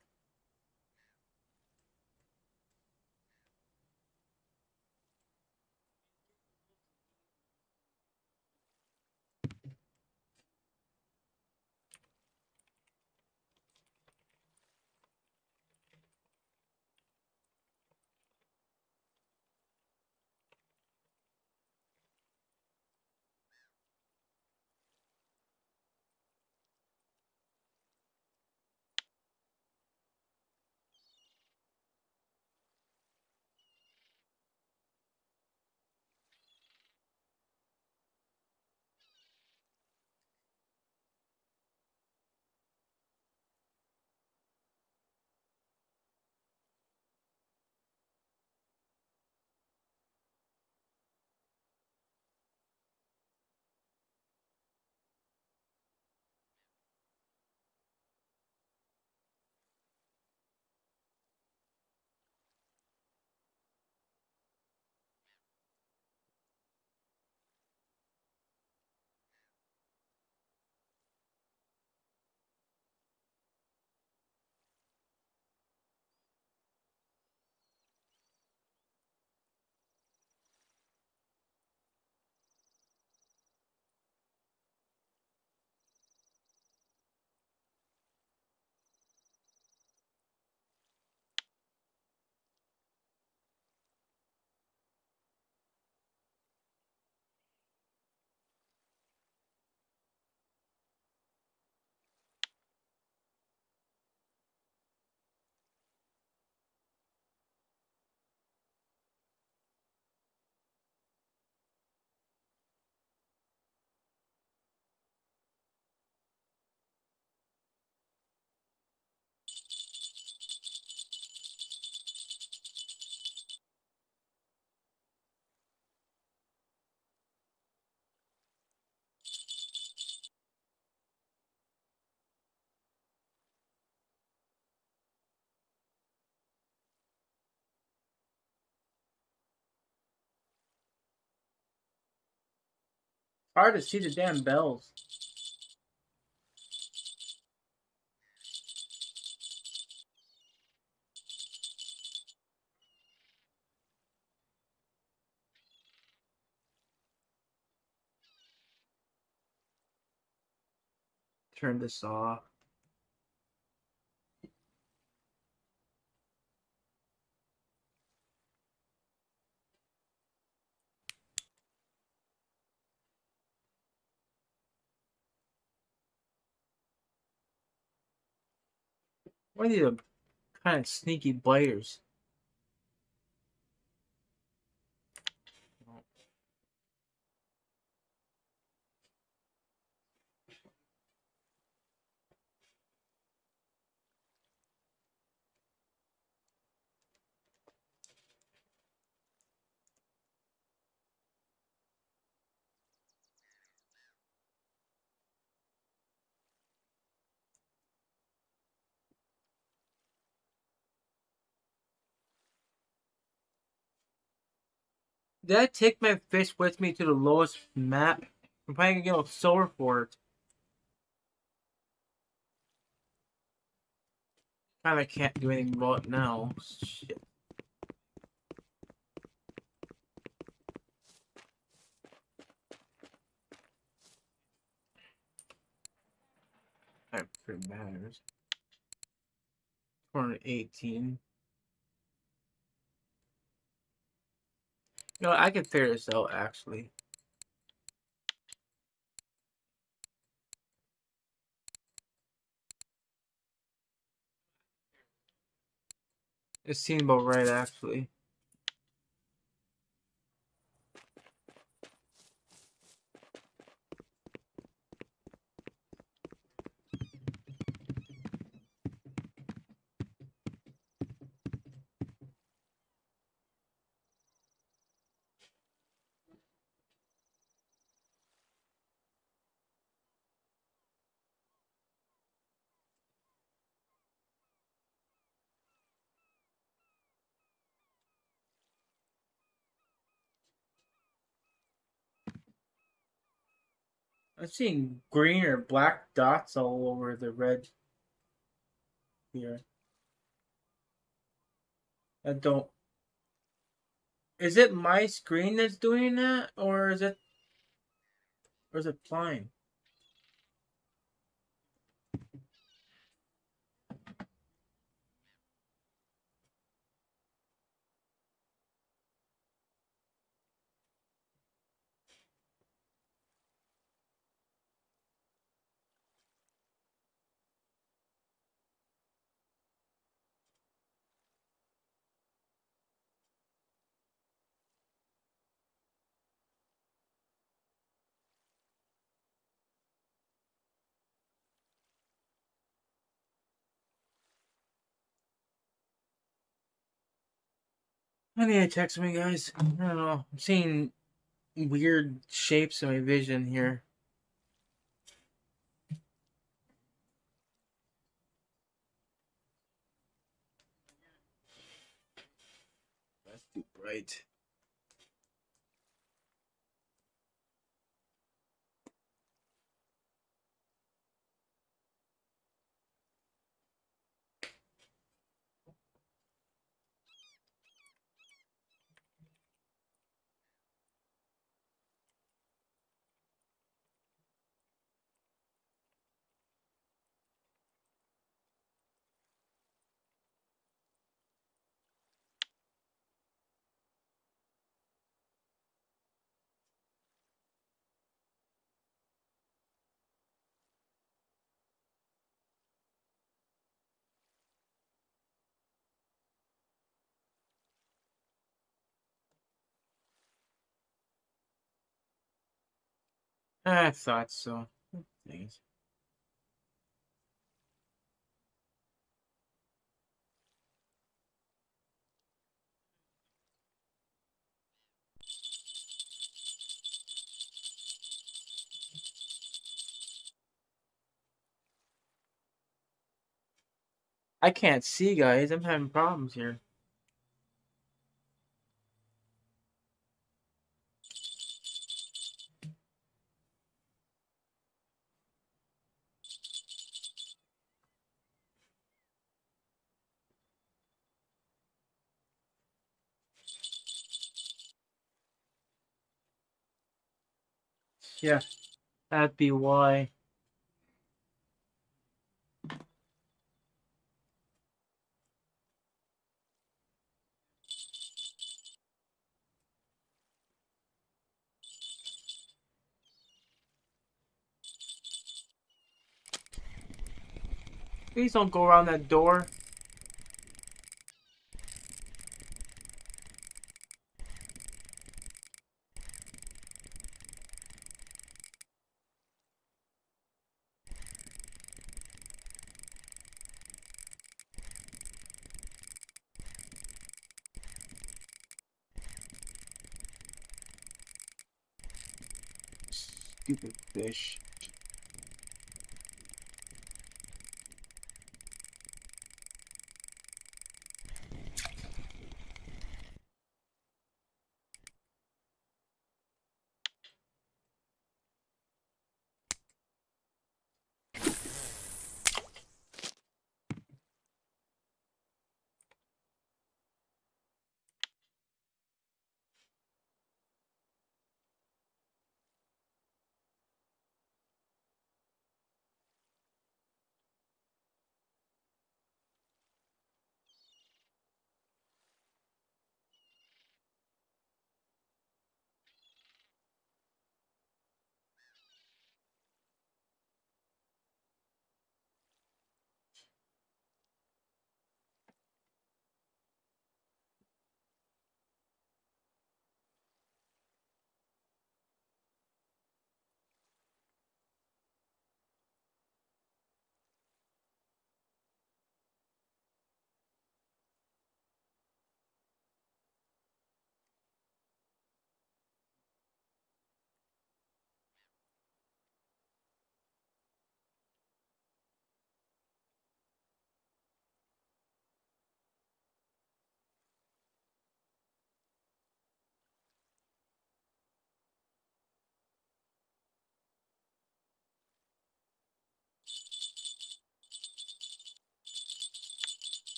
Hard to see the damn bells. Turn this off. What are these kind of sneaky biters? Did I take my fish with me to the lowest map? I'm probably gonna get a silver for. Kinda can't do anything about it now. Shit. That matters. 418. Know, I can figure this out actually. It seemed about right actually. I'm seeing green or black dots all over the red here. I don't. Is it my screen that's doing that, or is it, or is it I need to text me, guys. I don't know. I'm seeing weird shapes in my vision here. That's too bright. I thought so. Thanks. I can't see, guys. I'm having problems here. Yeah, that'd be why. Please don't go around that door.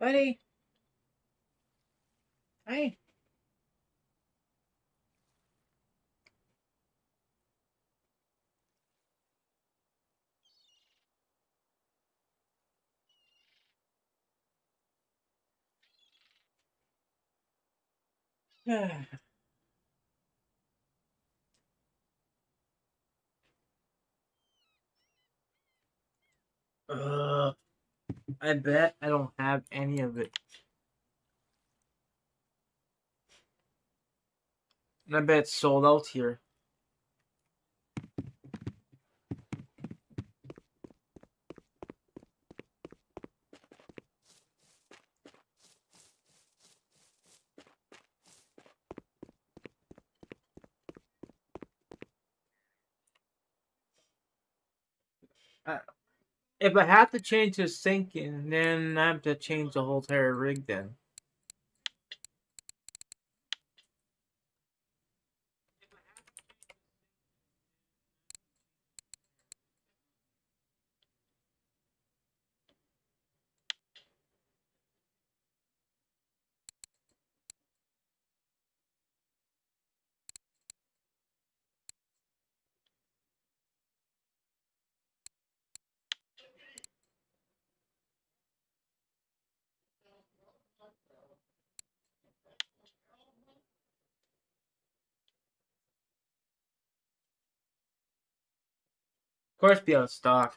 Buddy. Hi. I bet I don't have any of it. And I bet it's sold out here. Uh, if I have to change the sinking, then I have to change the whole entire rig then. Of course, be out of stock.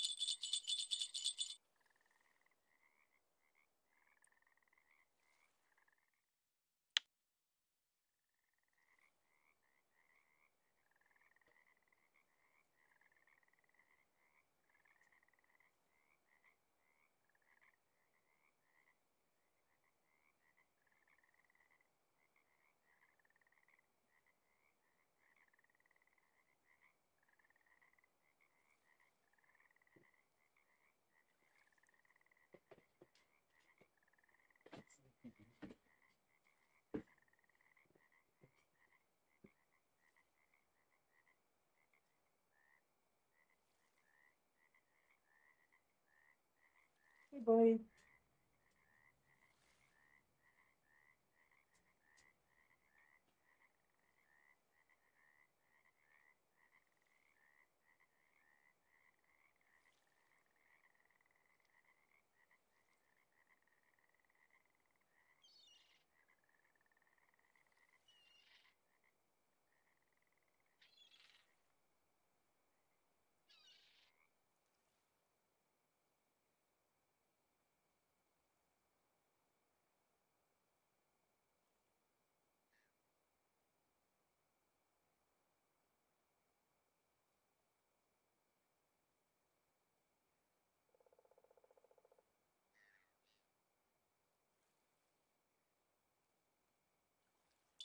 buddy.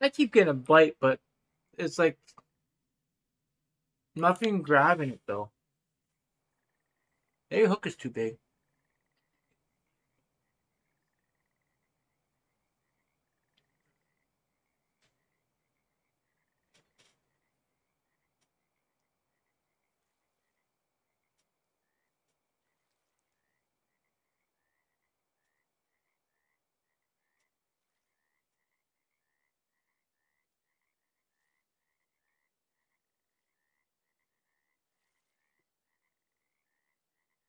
I keep getting a bite, but it's like nothing grabbing it though. Maybe hook is too big.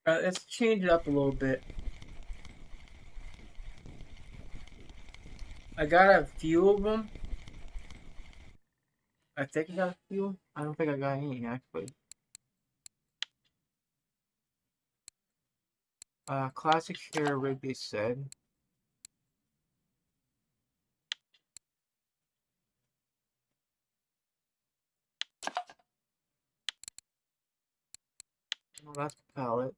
Uh, let's change it up a little bit. I got a few of them. I think I got a few. I don't think I got any actually. Uh, classic hair rig they said. Oh, that's the palette.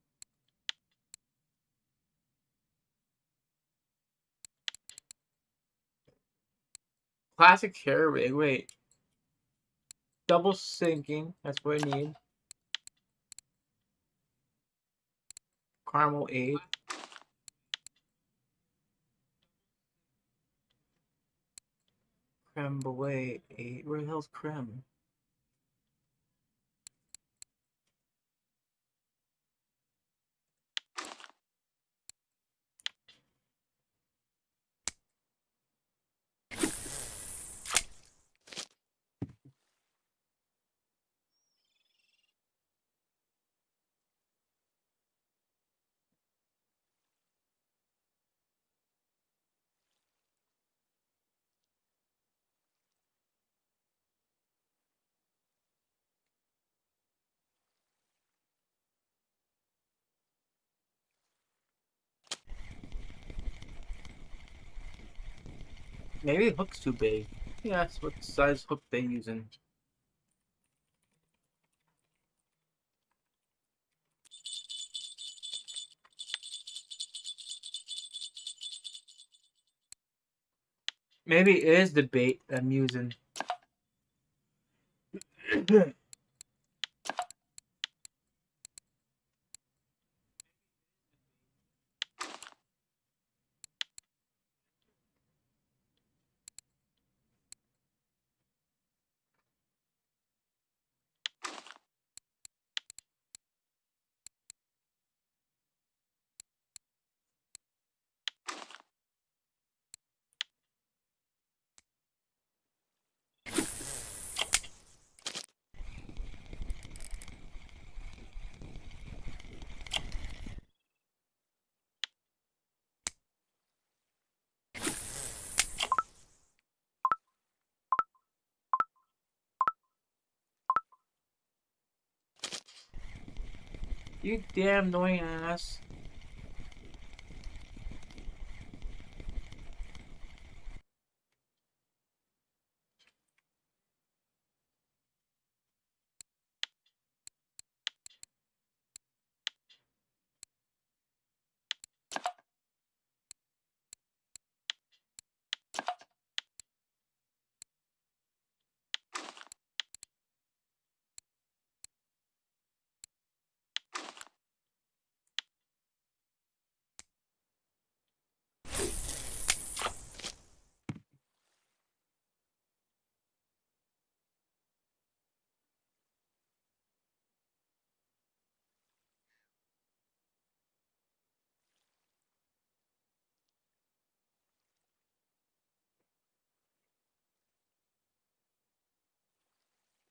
Classic hair rig. Wait. Double sinking. That's what I need. Caramel 8. Creme brulee 8. Where the hell's creme? Maybe the hook's too big. Yes, what size hook they using? Maybe it is the bait I'm using. You damn annoying ass.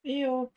没有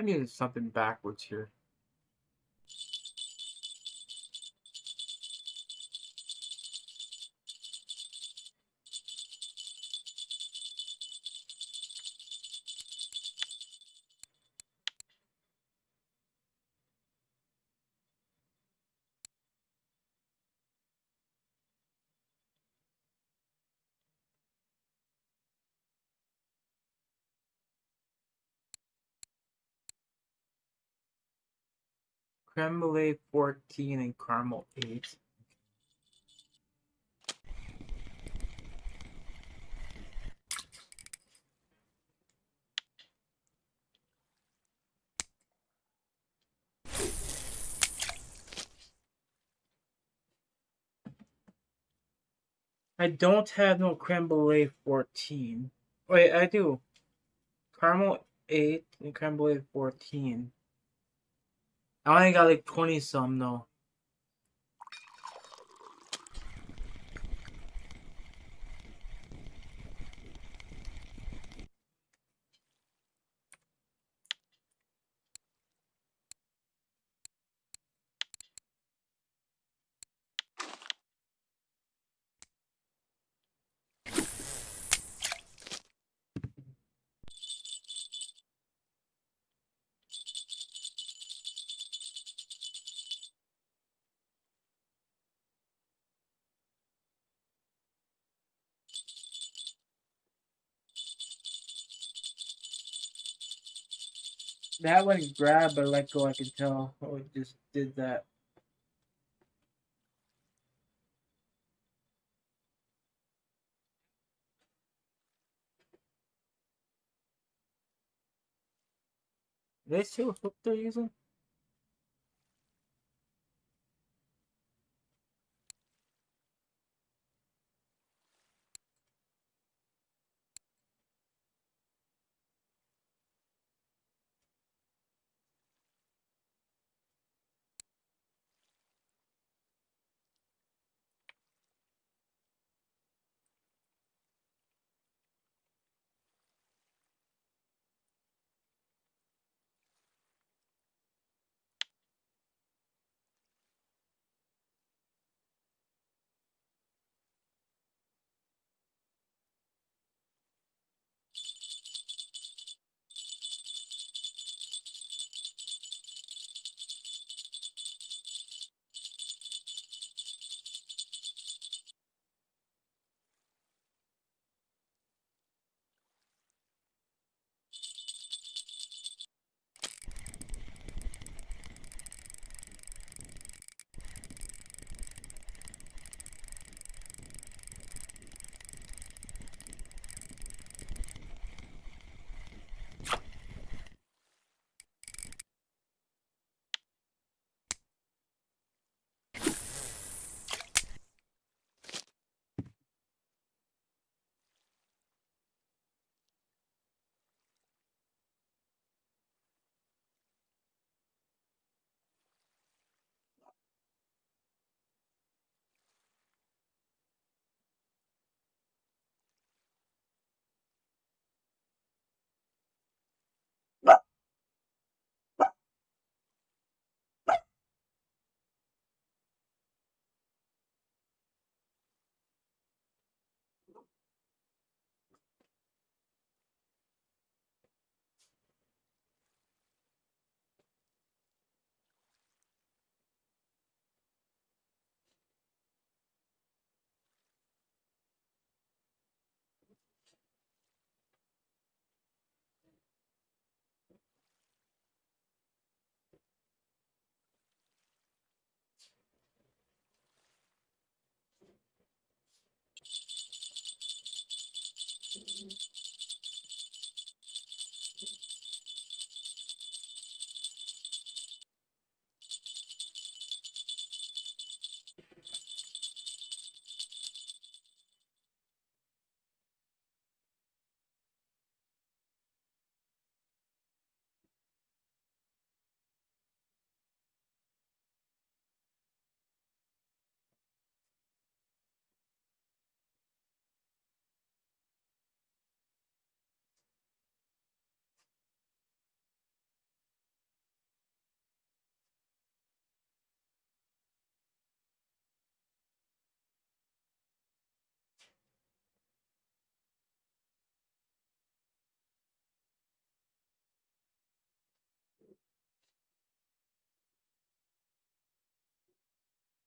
I needed something backwards here. Brulee 14 and caramel 8. I don't have no creme brulee 14. Wait, I do. Caramel 8 and creme brulee 14. I only got like 20 some though. That one grab but let go, oh, I can tell. Oh, it just did that. They what hook they're using?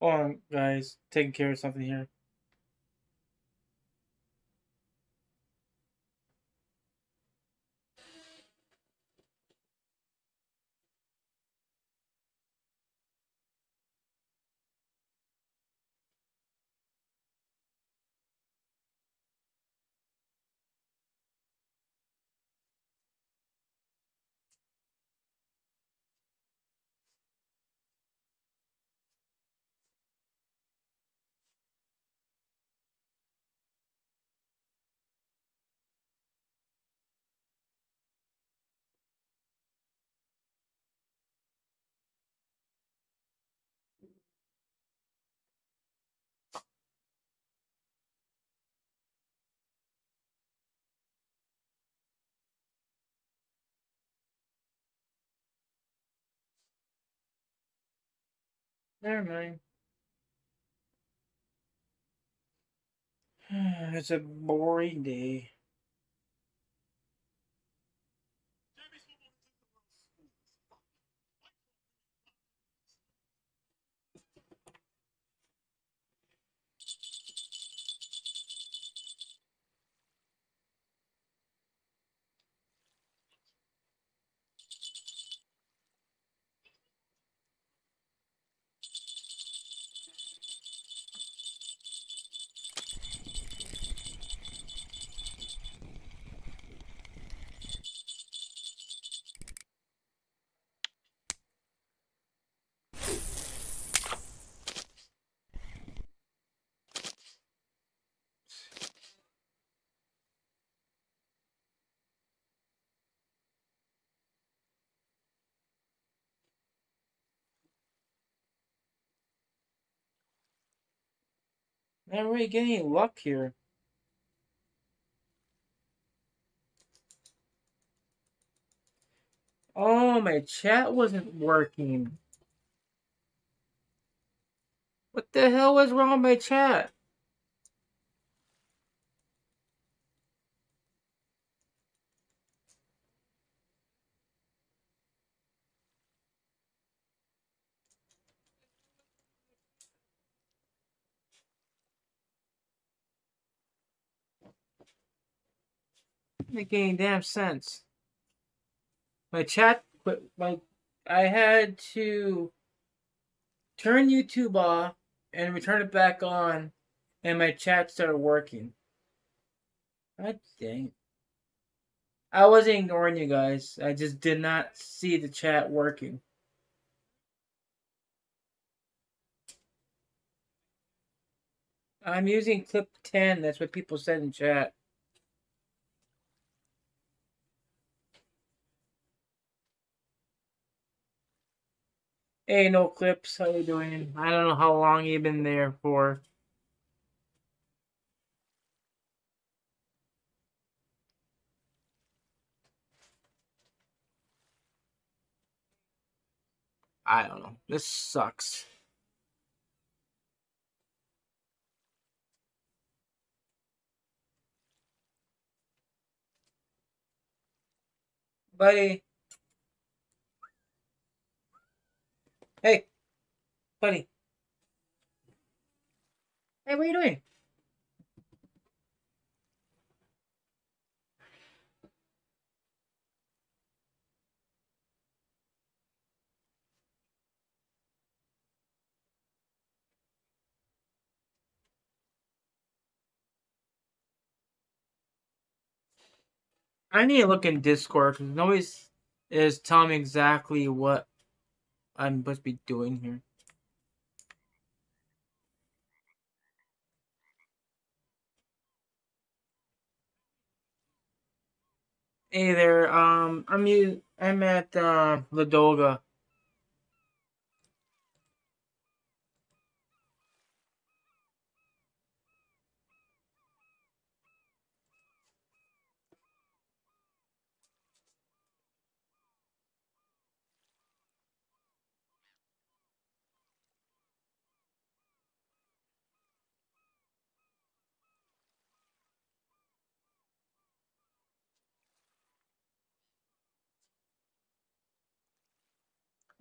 Hold on, guys. Taking care of something here. Never mind. It's a boring day. Not really getting any luck here. Oh, my chat wasn't working. What the hell was wrong with my chat? Make any damn sense. My chat quit. My I had to turn YouTube off and return it back on, and my chat started working. God dang. I wasn't ignoring you guys. I just did not see the chat working. I'm using clip 10. That's what people said in chat. Hey, no clips. How you doing? I don't know how long you've been there for. I don't know. This sucks. Buddy. Hey. Buddy. Hey, what are you doing? I need to look in Discord because nobody's is telling me exactly what I'm supposed to be doing here. Hey there, um, I'm I'm at uh, Ladoga.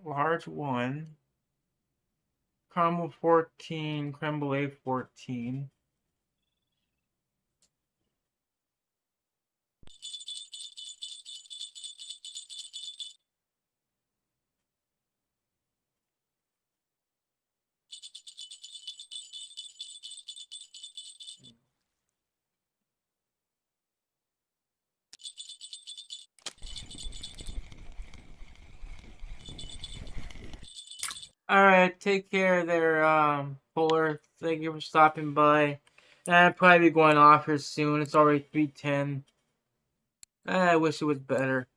Large one. Caramel 14, Creme A 14. Take care there, um, Fuller. Thank you for stopping by. I'll probably be going off here soon. It's already 310. I wish it was better.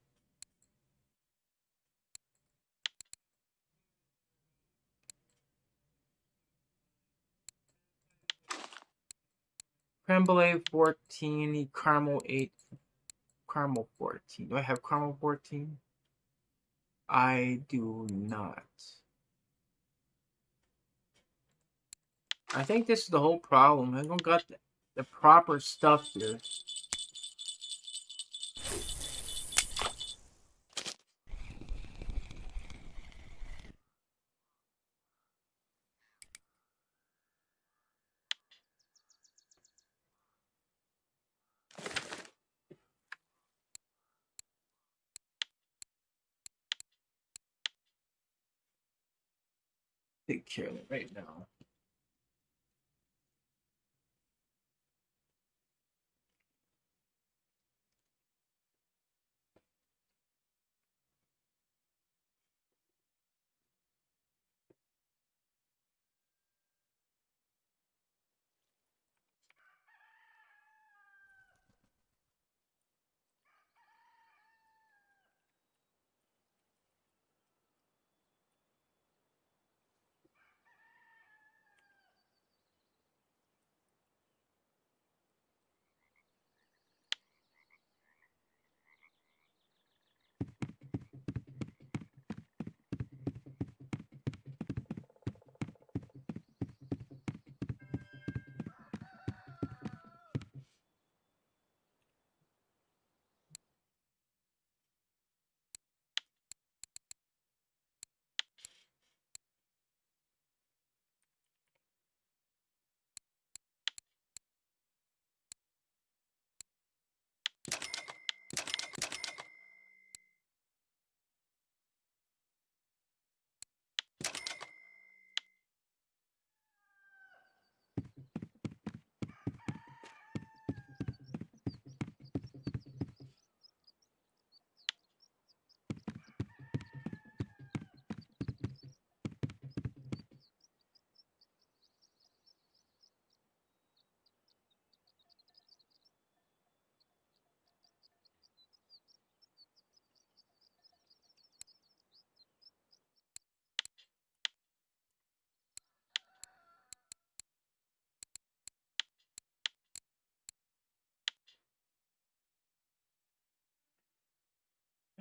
Creme 14, caramel 8, caramel 14. Do I have caramel 14? I do not. I think this is the whole problem. I don't got the, the proper stuff here. Take care of it right now.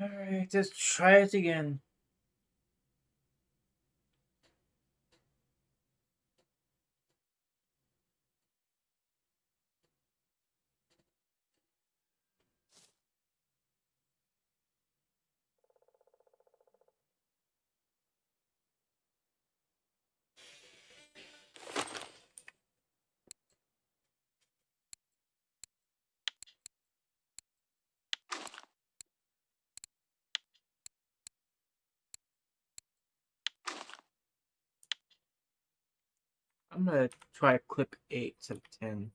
Alright, just try it again. I'm gonna try clip 8 instead of 10.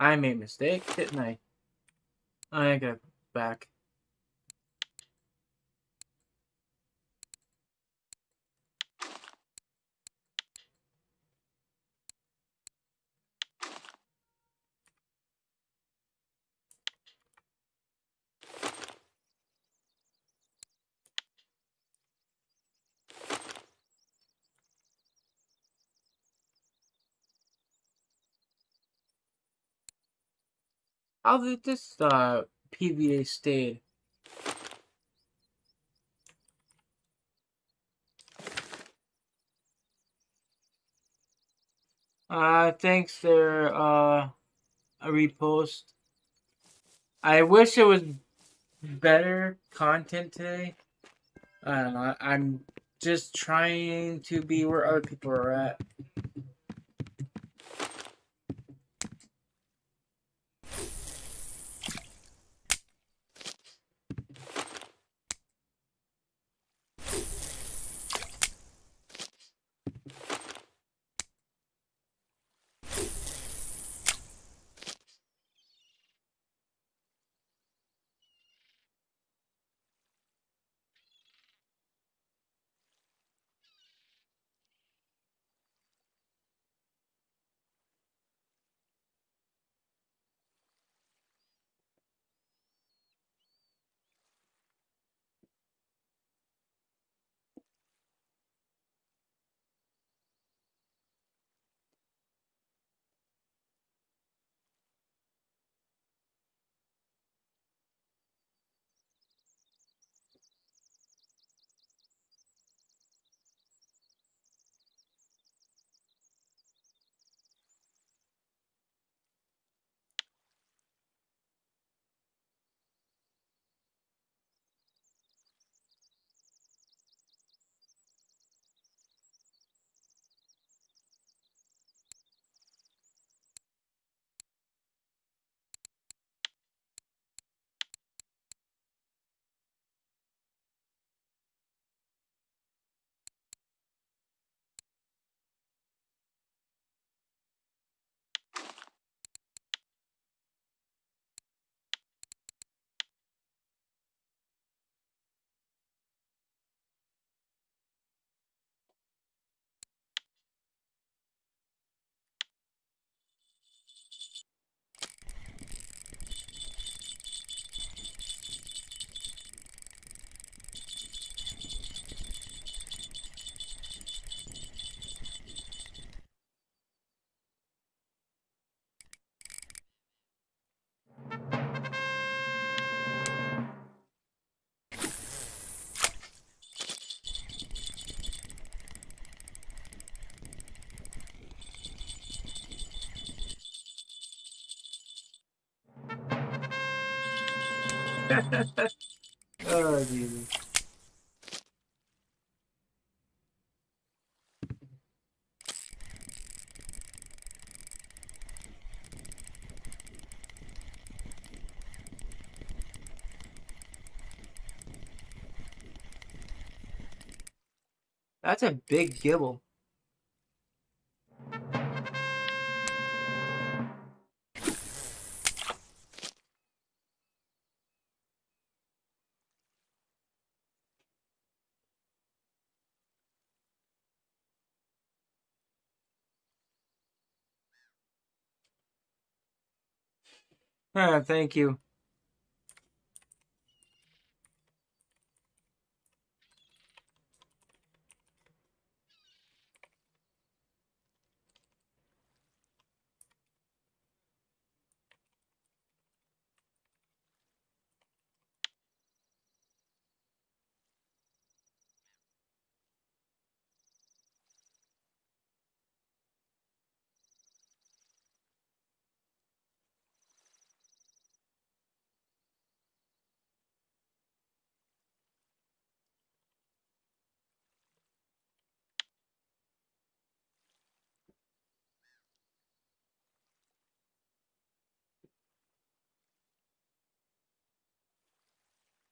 I made mistake, didn't I? I got back. How did this start? PVA stayed? Uh, thanks for uh, a repost. I wish it was better content today. I don't know. I'm just trying to be where other people are at. Oh, Jesus. That's a big gibel. Thank you.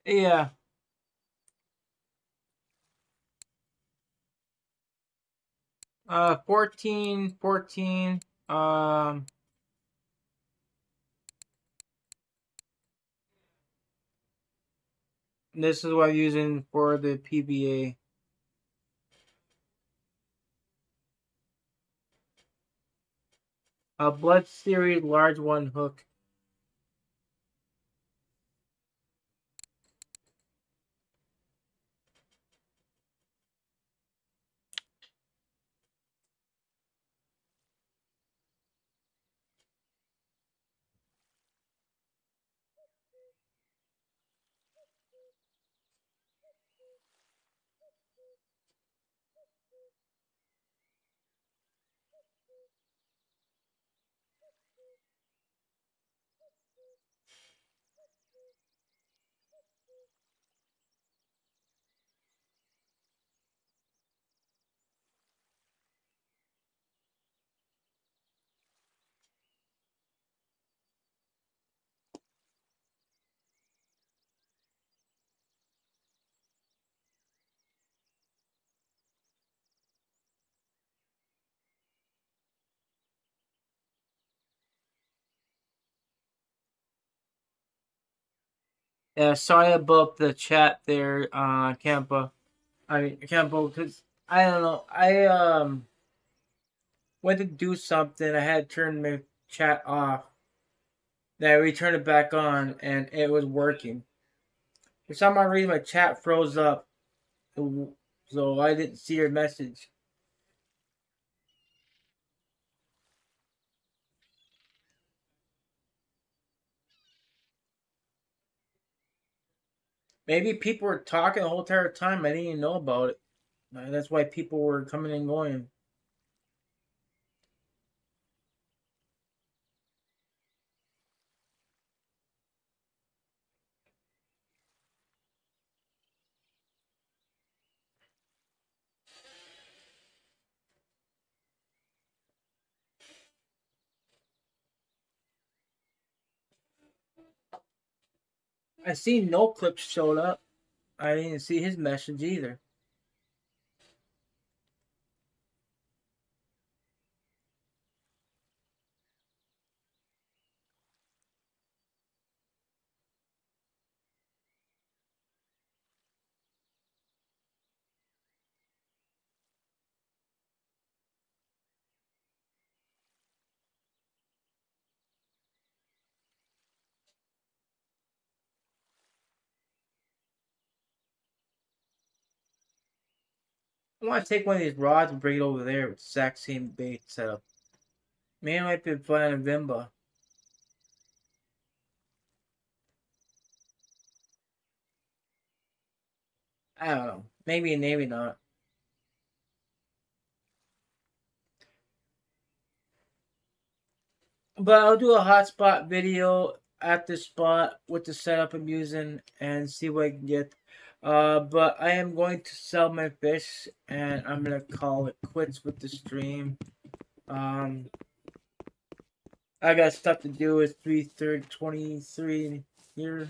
Yeah. Uh, 14, 14, um... This is what I'm using for the PBA. A Blood Series large one hook. Yeah, sorry about the chat there, uh, Campa. I mean, Campo, because I don't know. I um went to do something. I had turned my chat off. Then I returned it back on, and it was working. For some odd reason, my chat froze up, so I didn't see your message. Maybe people were talking the whole entire time. I didn't even know about it. That's why people were coming and going. I see no clips showed up. I didn't see his message either. I want to take one of these rods and bring it over there with the exact same bait setup. Man might be playing Vimba. I don't know. Maybe maybe not. But I'll do a hotspot video at the spot with the setup I'm using and see what I can get. Uh, but I am going to sell my fish and I'm going to call it quits with the stream. Um, I got stuff to do. It's 3.23 here.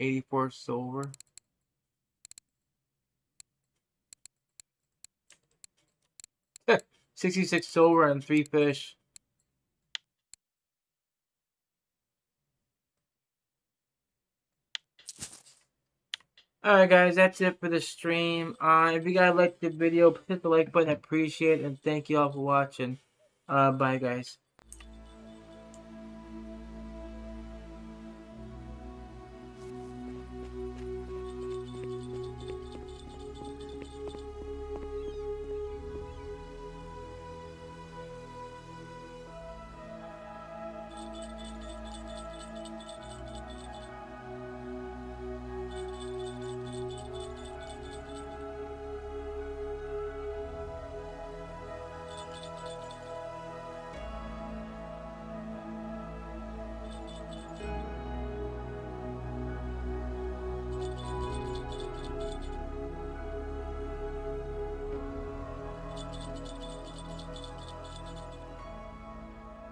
84 silver. Sixty-six silver and three fish. Alright guys, that's it for the stream. Uh, if you guys liked the video, hit the like button. I appreciate it. And thank you all for watching. Uh, bye guys.